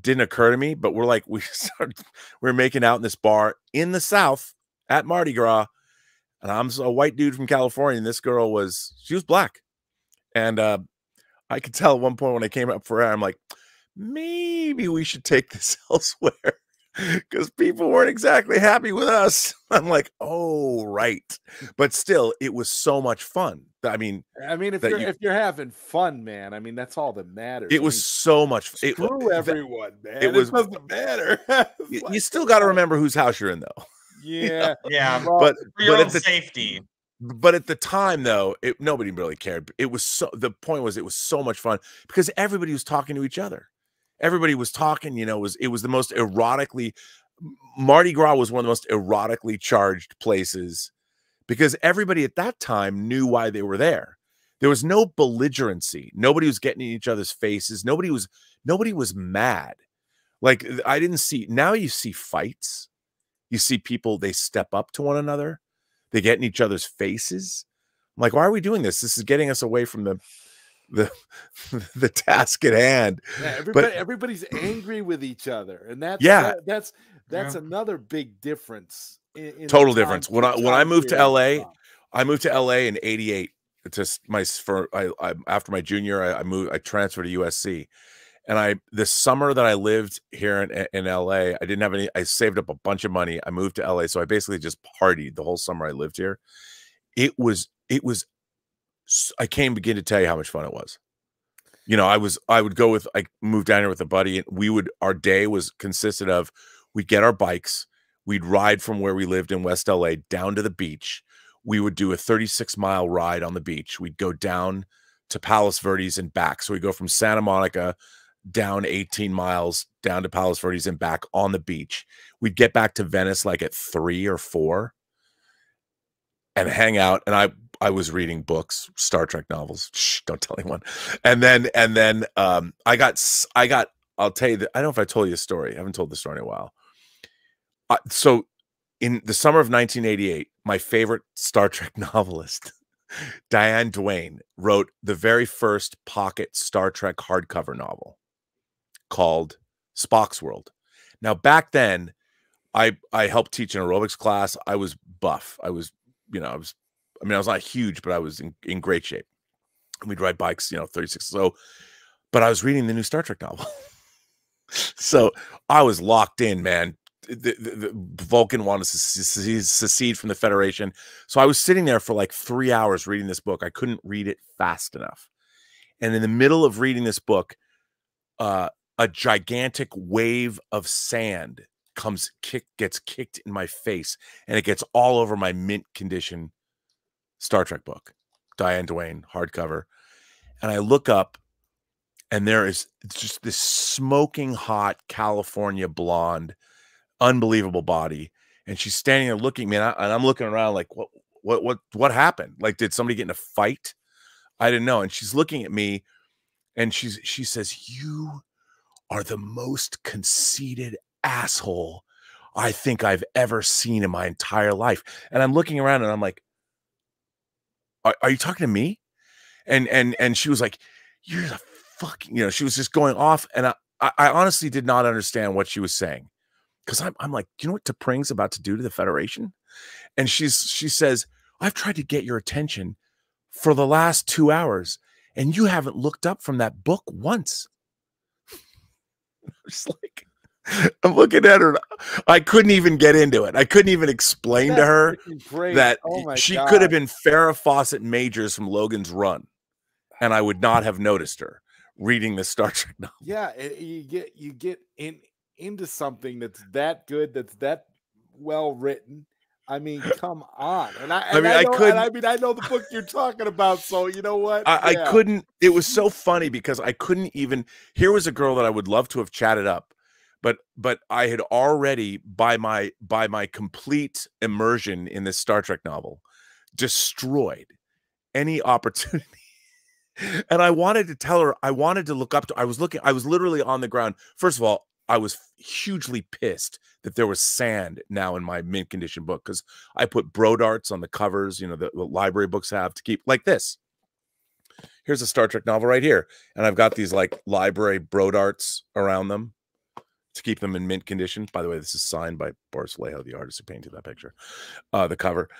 didn't occur to me, but we're like, we started, we are making out in this bar in the South at Mardi Gras. And I'm a white dude from California. And this girl was, she was black. And uh, I could tell at one point when I came up for air, I'm like, maybe we should take this elsewhere because people weren't exactly happy with us. I'm like, oh, right. But still, it was so much fun. I mean, I mean, if you're you, if you're having fun, man, I mean, that's all that matters. It was mean, so much. Screw it, everyone, man. It, was, it doesn't matter. you, like, you, still got to oh. remember whose house you're in, though. Yeah, yeah. but for your but own the, safety. But at the time, though, it, nobody really cared. It was so. The point was, it was so much fun because everybody was talking to each other everybody was talking you know it was it was the most erotically Mardi Gras was one of the most erotically charged places because everybody at that time knew why they were there. There was no belligerency. Nobody was getting in each other's faces. Nobody was nobody was mad. Like I didn't see now you see fights. You see people they step up to one another. They get in each other's faces. I'm like, why are we doing this? This is getting us away from the the the task at hand. Yeah, everybody, but, everybody's angry with each other, and that's yeah, that, that's that's yeah. another big difference. In, in Total difference. When I when I moved to LA, I moved to LA in '88. Just my for I, I after my junior, I, I moved. I transferred to USC, and I this summer that I lived here in, in LA, I didn't have any. I saved up a bunch of money. I moved to LA, so I basically just partied the whole summer I lived here. It was it was. I can't begin to tell you how much fun it was you know, I was I would go with I moved down here with a buddy, and we would our day was consisted of we'd get our bikes, we'd ride from where we lived in West LA down to the beach. We would do a 36 mile ride on the beach. We'd go down to Palos Verdes and back. So we go from Santa Monica down 18 miles down to Palos Verdes and back on the beach. We'd get back to Venice like at three or four and hang out. And I I was reading books, Star Trek novels. Shh, don't tell anyone. And then and then um I got I got I'll tell you I don't know if I told you a story. I haven't told the story in a while. Uh, so in the summer of 1988, my favorite Star Trek novelist, Diane Duane, wrote the very first pocket Star Trek hardcover novel called Spock's World. Now, back then, I I helped teach an aerobics class. I was buff. I was, you know, I was. I mean, I was not huge, but I was in, in great shape. We'd ride bikes, you know, 36. So, but I was reading the new Star Trek novel. so I was locked in, man. The, the, the Vulcan wanted to secede from the Federation. So I was sitting there for like three hours reading this book. I couldn't read it fast enough. And in the middle of reading this book, uh, a gigantic wave of sand comes kick gets kicked in my face and it gets all over my mint condition Star Trek book, Diane Duane hardcover. And I look up and there is just this smoking hot California blonde, unbelievable body. And she's standing there looking, I, and I'm looking around like, what, what, what, what happened? Like, did somebody get in a fight? I didn't know. And she's looking at me and she's, she says, you are the most conceited asshole I think I've ever seen in my entire life. And I'm looking around and I'm like, are, are you talking to me? And and and she was like, You're the fucking, you know, she was just going off. And I, I honestly did not understand what she was saying. Cause I'm I'm like, you know what T'Pring's about to do to the Federation? And she's she says, I've tried to get your attention for the last two hours, and you haven't looked up from that book once. just like I'm looking at her. I couldn't even get into it. I couldn't even explain That's to her that oh she God. could have been Farrah Fawcett Majors from Logan's Run, and I would not have noticed her reading the Star Trek novel. Yeah, it, you get you get in into something that's that good, that's that well written. I mean, come on. And I, and I mean, I, I couldn't. I mean, I know the book you're talking about. So you know what? I, yeah. I couldn't. It was so funny because I couldn't even. Here was a girl that I would love to have chatted up but but I had already by my by my complete immersion in this Star Trek novel destroyed any opportunity. and I wanted to tell her I wanted to look up to I was looking I was literally on the ground. First of all, I was hugely pissed that there was sand now in my mint condition book because I put Brodarts on the covers, you know, the, the library books have to keep like this. Here's a Star Trek novel right here. And I've got these like library Brodarts around them to keep them in mint condition. By the way, this is signed by Boris Vallejo, the artist who painted that picture, uh, the cover.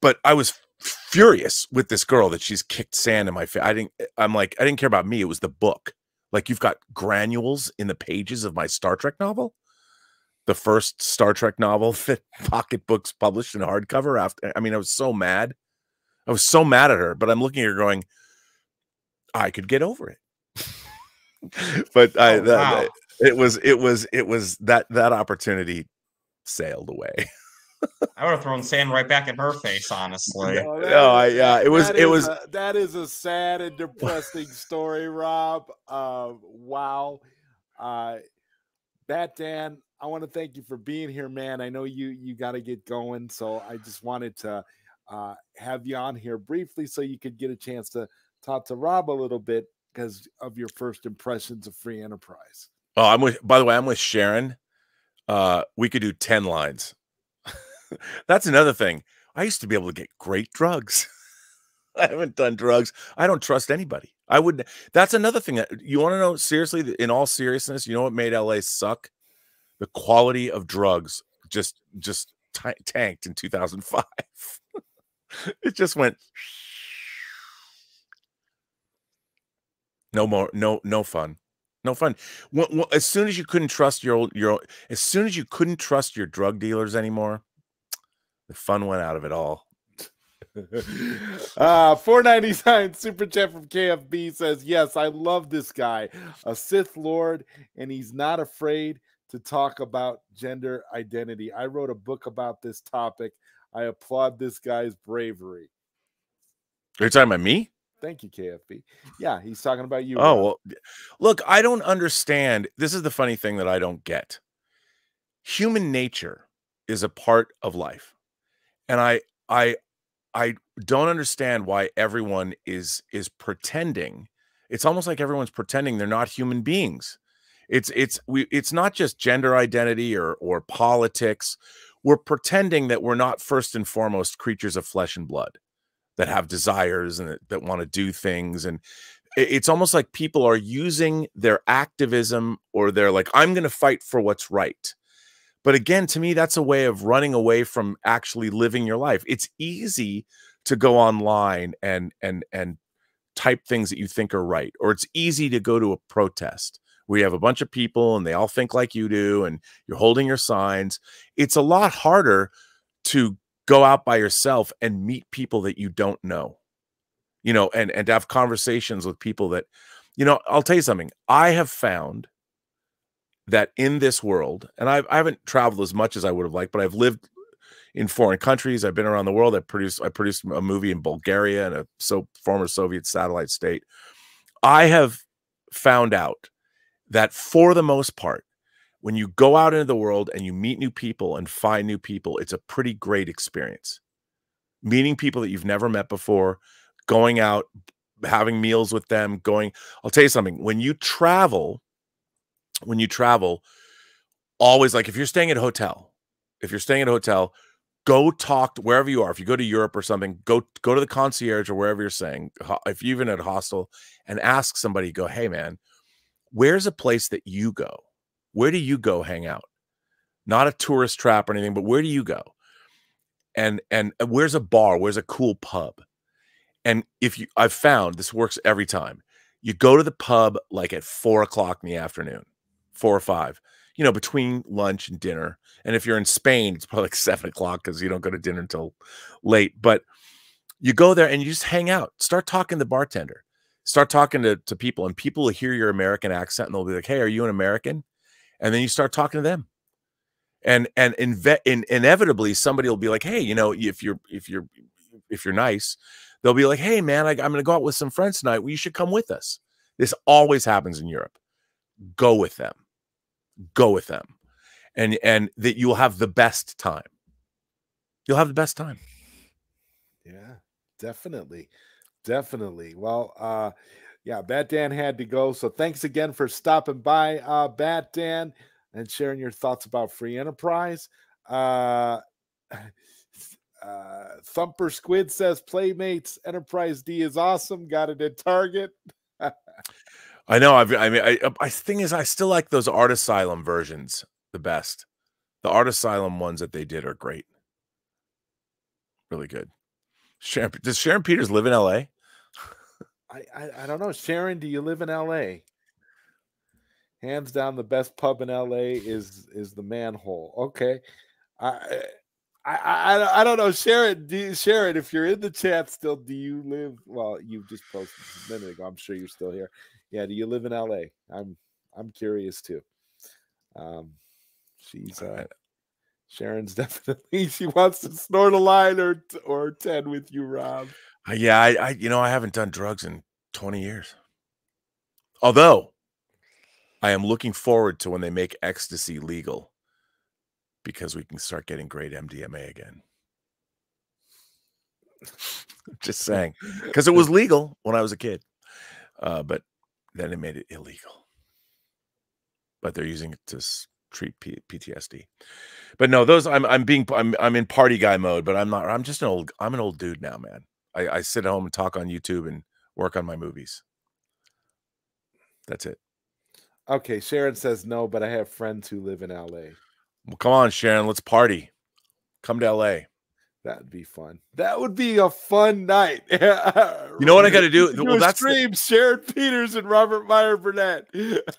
But I was furious with this girl that she's kicked sand in my face. I didn't. Eh, I'm like, I didn't care about me. It was the book. Like you've got granules in the pages of my Star Trek novel, the first Star Trek novel that Pocket Books published in hardcover. After, I mean, I was so mad. I was so mad at her. But I'm looking at her going, I could get over it. but I, oh, wow it was it was it was that that opportunity sailed away. I would have thrown sand right back in her face, honestly. No, no I, yeah, it was it was a, that is a sad and depressing story, Rob. Uh, wow. Uh, Bat Dan, I want to thank you for being here, man. I know you you got to get going, so I just wanted to uh, have you on here briefly so you could get a chance to talk to Rob a little bit because of your first impressions of free enterprise. Oh, I'm with. By the way, I'm with Sharon. Uh, we could do ten lines. That's another thing. I used to be able to get great drugs. I haven't done drugs. I don't trust anybody. I would. That's another thing that you want to know. Seriously, in all seriousness, you know what made LA suck? The quality of drugs just just tanked in 2005. it just went. No more. No no fun no fun. Well, well, as soon as you couldn't trust your old, your as soon as you couldn't trust your drug dealers anymore, the fun went out of it all. uh 499 super chat from KFB says, Yes, I love this guy, a Sith Lord, and he's not afraid to talk about gender identity. I wrote a book about this topic. I applaud this guy's bravery. Are you talking about me? Thank you, KFB. Yeah, he's talking about you. Oh, well, look, I don't understand. This is the funny thing that I don't get. Human nature is a part of life. And I I I don't understand why everyone is is pretending. It's almost like everyone's pretending they're not human beings. It's it's we it's not just gender identity or or politics. We're pretending that we're not first and foremost creatures of flesh and blood that have desires and that, that want to do things and it's almost like people are using their activism or they're like i'm going to fight for what's right But again, to me, that's a way of running away from actually living your life. It's easy to go online and and and type things that you think are right, or it's easy to go to a protest where you have a bunch of people and they all think like you do, and you're holding your signs. It's a lot harder to go out by yourself and meet people that you don't know, you know, and and to have conversations with people that, you know, I'll tell you something. I have found that in this world, and I've, I haven't traveled as much as I would have liked, but I've lived in foreign countries. I've been around the world. I produced I produced a movie in Bulgaria and a so former Soviet satellite state. I have found out that for the most part, when you go out into the world and you meet new people and find new people, it's a pretty great experience. Meeting people that you've never met before, going out, having meals with them, going. I'll tell you something. When you travel, when you travel, always like if you're staying at a hotel, if you're staying at a hotel, go talk to wherever you are. If you go to Europe or something, go go to the concierge or wherever you're staying. If you even at a hostel and ask somebody, go, hey man, where's a place that you go? Where do you go hang out? Not a tourist trap or anything, but where do you go? And and uh, where's a bar? Where's a cool pub? And if you, I've found this works every time. You go to the pub like at four o'clock in the afternoon four or five, you know, between lunch and dinner. And if you're in Spain, it's probably like seven o'clock because you don't go to dinner until late. But you go there and you just hang out, start talking to the bartender, start talking to, to people, and people will hear your American accent and they'll be like, Hey, are you an American? And then you start talking to them. And and inve- in, inevitably somebody will be like, Hey, you know, if you're if you're if you're nice, they'll be like, Hey man, I, I'm gonna go out with some friends tonight. Well, you should come with us. This always happens in Europe. Go with them go with them. And and that you'll have the best time. You'll have the best time. Yeah definitely definitely. Well uh yeah bat dan had to go. So thanks again for stopping by uh bat dan and sharing your thoughts about free enterprise. Uh uh, Thumper Squid says Playmates Enterprise D is awesome. Got it at Target. I know. I've, I mean, I, uh, I thing is, I still like those Art Asylum versions the best. The Art Asylum ones that they did are great. Really good. Sharon, does Sharon Peters live in L.A.? I, I, I don't know. Sharon, do you live in L.A.? Hands down, the best pub in L.A. is is the Manhole. Okay, I. I, I, I don't know, Sharon. You, Sharon, if you're in the chat still, do you live? Well, you just posted a minute ago. I'm sure you're still here yeah, do you live in LA? I'm I'm curious too. Um, she's uh, Sharon's definitely she wants to snort a line or or ten with you, Rob. Uh, yeah, I, I you know I haven't done drugs in twenty years. Although I am looking forward to when they make ecstasy legal because we can start getting great MDMA again. Just saying, because it was legal when I was a kid, uh, but then they made it illegal. But they're using it to treat P PTSD. But no, those I'm I'm being I'm I'm in party guy mode, but I'm not. I'm just an old I'm an old dude now, man. I, I sit at home and talk on YouTube and work on my movies. That's it. Okay, Sharon says no, but I have friends who live in LA. Well, come on, Sharon, let's party. Come to LA. That'd be fun. That would be a fun night. you know what I got to do? well, that's stream the... Sharon Peters and Robert Meyer Burnett.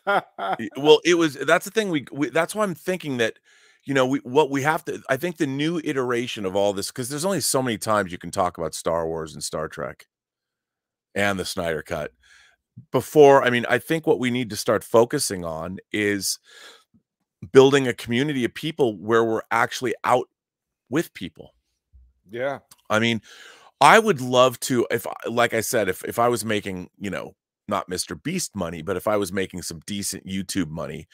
well, it was that's the thing. We, we that's why I'm thinking that you know we what we have to. I think the new iteration of all this because there's only so many times you can talk about Star Wars and Star Trek and the Snyder Cut before. I mean, I think what we need to start focusing on is building a community of people where we're actually out with people yeah. I mean, I would love to if like I said if if I was making, you know, not Mr. Beast money, but if I was making some decent YouTube money,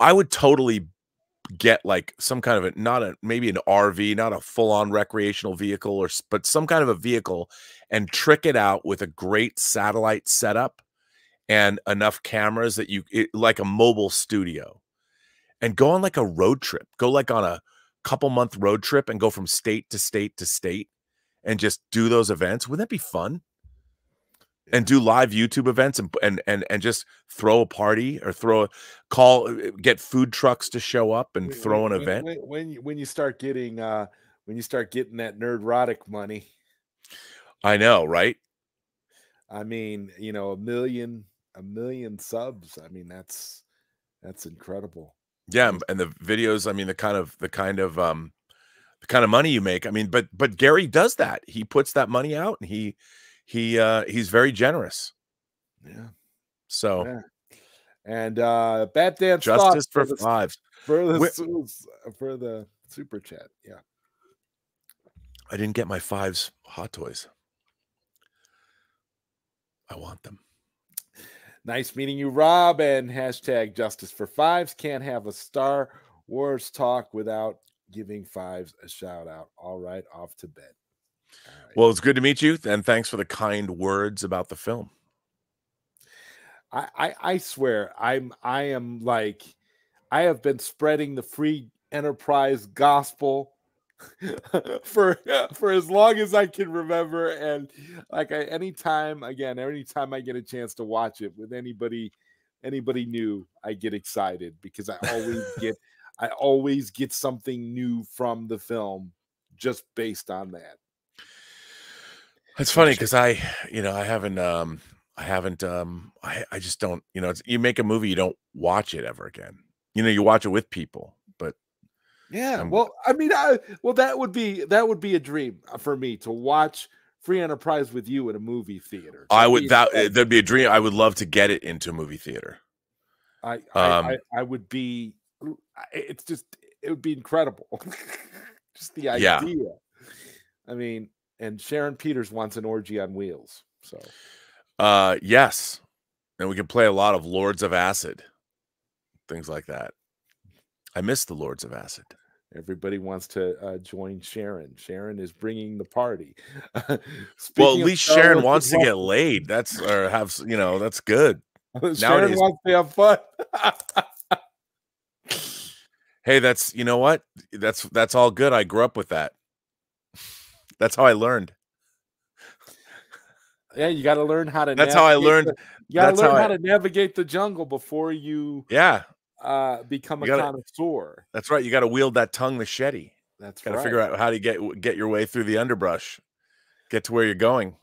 I would totally get like some kind of a not a maybe an RV, not a full-on recreational vehicle or but some kind of a vehicle and trick it out with a great satellite setup and enough cameras that you it, like a mobile studio and go on like a road trip. Go like on a couple month road trip and go from state to state to state and just do those events. Wouldn't that be fun? and do live YouTube events and and and and just throw a party or throw a call uh, get food trucks to show up and When- throw an when- event. when, when you when you start getting uh when you start getting that nerdrotic money. I know, right? I mean, you know, a million a million subs. I mean, that's that's incredible. Yeah, and- the videos, I mean the kind of the kind of um the kind of money you make. I mean, but but Gary does that. He puts that money out and he he uh he's very generous. Yeah. So Yeah. And uh Bat Dan's justice for the, fives. for the su- for the super chat. Yeah. I didn't get my fives hot toys. I want them. Nice meeting you, Rob. And hashtag justice for fives. Can't have a Star Wars talk without giving fives a shout out. All right, off to bed. Right. Well, it's good to meet you, and thanks for the kind words about the film. I, I I swear I'm I am like I have been spreading the free enterprise gospel for for as long as I can remember and like I anytime again anytime I get a chance to watch it with anybody anybody new I get excited because I always get I always get something new from the film just based on that. It's funny because I, you know, I haven't, um, I haven't, um, I, I just don't, you know, it's, you make a movie, you don't watch it ever again. You know, you watch it with people, Yeah, well, I mean, I well that would be that would be a dream uh, for me to watch Free Enterprise with you at a movie theater. I would that that'd be a dream. I would love to get it into a movie theater. I I, um, I I would be. It's just it would be incredible. just the idea. Yeah. I mean, and Sharon Peters wants an orgy on wheels. So Uh, yes, and we can play a lot of Lords of Acid, things like that. I miss the Lords of Acid. Everybody wants to uh, join Sharon. Sharon is bringing the party. well, at least Sharon wants to get laid. That's or have you know that's good. Sharon nowadays- wants to have fun. Hey, that's you know what? That's that's all good. I grew up with that. That's how I learned. Yeah, you got to learn how to. That's how I learned- the- you got to learn how how, I- to navigate the jungle before you Yeah, uh, become a gotta- connoisseur. that's right. You got to wield that tongue machete. That's Got to right. figure out how to get get your way through the underbrush, get to where you're going,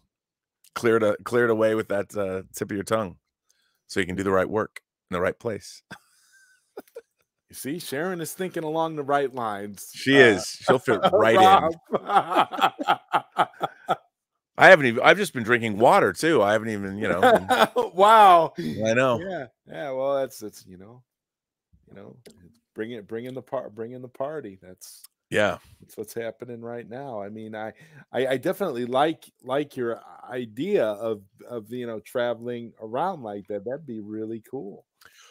clear it a, clear it away with that uh, tip of your tongue, so you can do the right work in the right place. You see, Sharon is thinking along the right lines. She Uh, is. She'll fit right in. I haven't even. I've just been drinking water too. I haven't even. You know. wow. I know. Yeah, yeah. Well, that's that's you know, you know, bring it, bring in the part, bring in the party. That's Yeah. that's what's happening right now. I mean, I, I, I definitely like like your idea of of you know traveling around like that. That'd be really cool.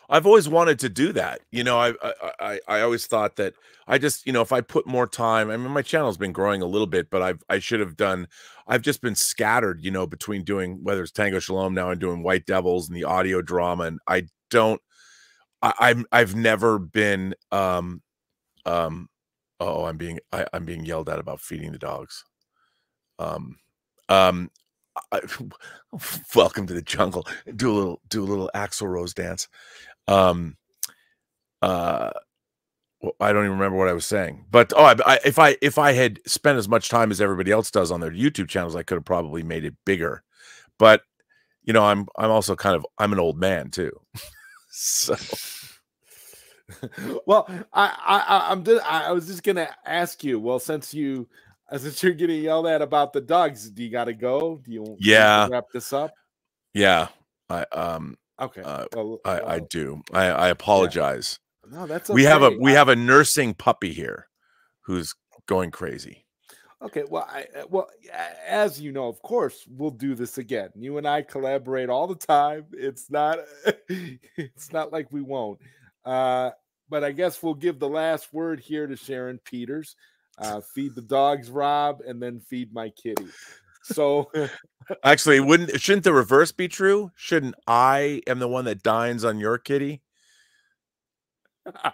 I've always wanted to do that. You know, I, I I I always thought that I just, you know, if I put more time, I mean, my channel's been growing a little bit, but I've I should have done. I've just been scattered, you know, between doing whether it's Tango Shalom now and doing White Devils and the audio drama, and I don't. I, I'm I've never been. um um Oh, I'm being I, I'm being yelled at about feeding the dogs. Um, um. I, welcome to the jungle. Do a little do a little Axl Rose dance um uh well, I don't even remember what I was saying, but oh, I, I, if I if I had spent as much time as everybody else does on their YouTube channels, I could have probably made it bigger. But you know, I'm I'm also kind of I'm an old man too, so well, I, I, I'm just, I was just gonna ask you. Well, since you, since you're getting yelled at about the dogs, do you got to go? Do you? do you need to Yeah. Wrap this up. yeah, I um Okay. Uh, well, I, I do I, I apologize. No, that's We have a we have a nursing puppy here who's going crazy. Okay, well, I uh, well, as you know, of course, we'll do this again. You and I collaborate all the time. It's not it's not like we won't. Uh, but I guess we'll give the last word here to Sharon Peters. Uh, feed the dogs, Rob, and then feed my kitty. So Actually, wouldn't shouldn't the reverse be true? Shouldn't I am the one that dines on your kitty?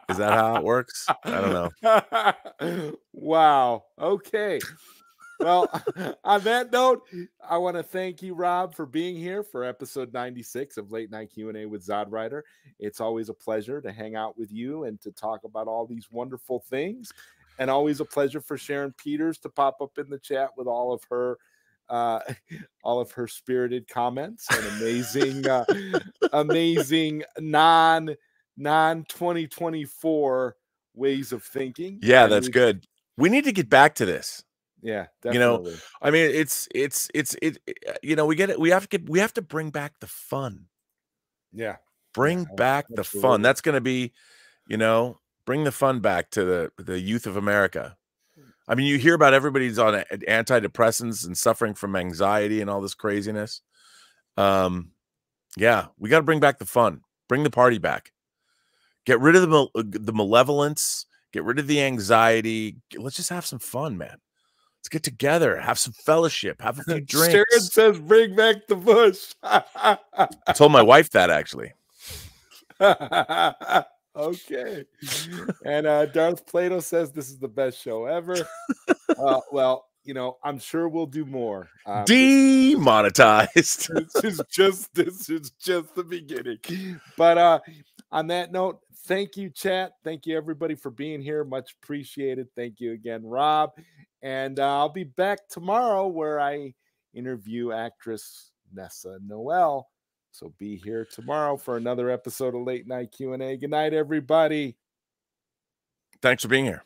Is that how it works? I don't know. wow. Okay. well, on that note, I want to thank you, Rob, for being here for episode 96 of Late Night Q&A with Zodwriter. It's always a pleasure to hang out with you and to talk about all these wonderful things. And always a pleasure for Sharon Peters to pop up in the chat with all of her uh, all of her spirited comments and amazing, uh, amazing non non 2024 ways of thinking. Yeah, that's good. We need to get back to this. Yeah, definitely. you know, I mean, it's it's it's it. Uh, you know, we get it. We have to get. We have to bring back the fun. Yeah, bring yeah, back absolutely. the fun. That's going to be, you know, bring the fun back to the the youth of America. I mean, you hear about everybody's on antidepressants and suffering from anxiety and all this craziness. Um, yeah, we got to bring back the fun, bring the party back, get rid of the uh, the malevolence, get rid of the anxiety. Let's just have some fun, man. Let's get together, have some fellowship, have a few drinks. Sharon says, "Bring back the bush." I told my wife that actually. okay. and uh, Darth Plato says this is the best show ever. uh, well, you know, I'm sure we'll do more. Um, Demonetized. this is just this is just the beginning. But uh on that note, thank you, chat. Thank you everybody for being here. Much appreciated. Thank you again, Rob. And uh, I'll be back tomorrow where I interview actress Nessa Noel. So be here tomorrow for another episode of Late Night Q&A. Good night, everybody. Thanks for being here.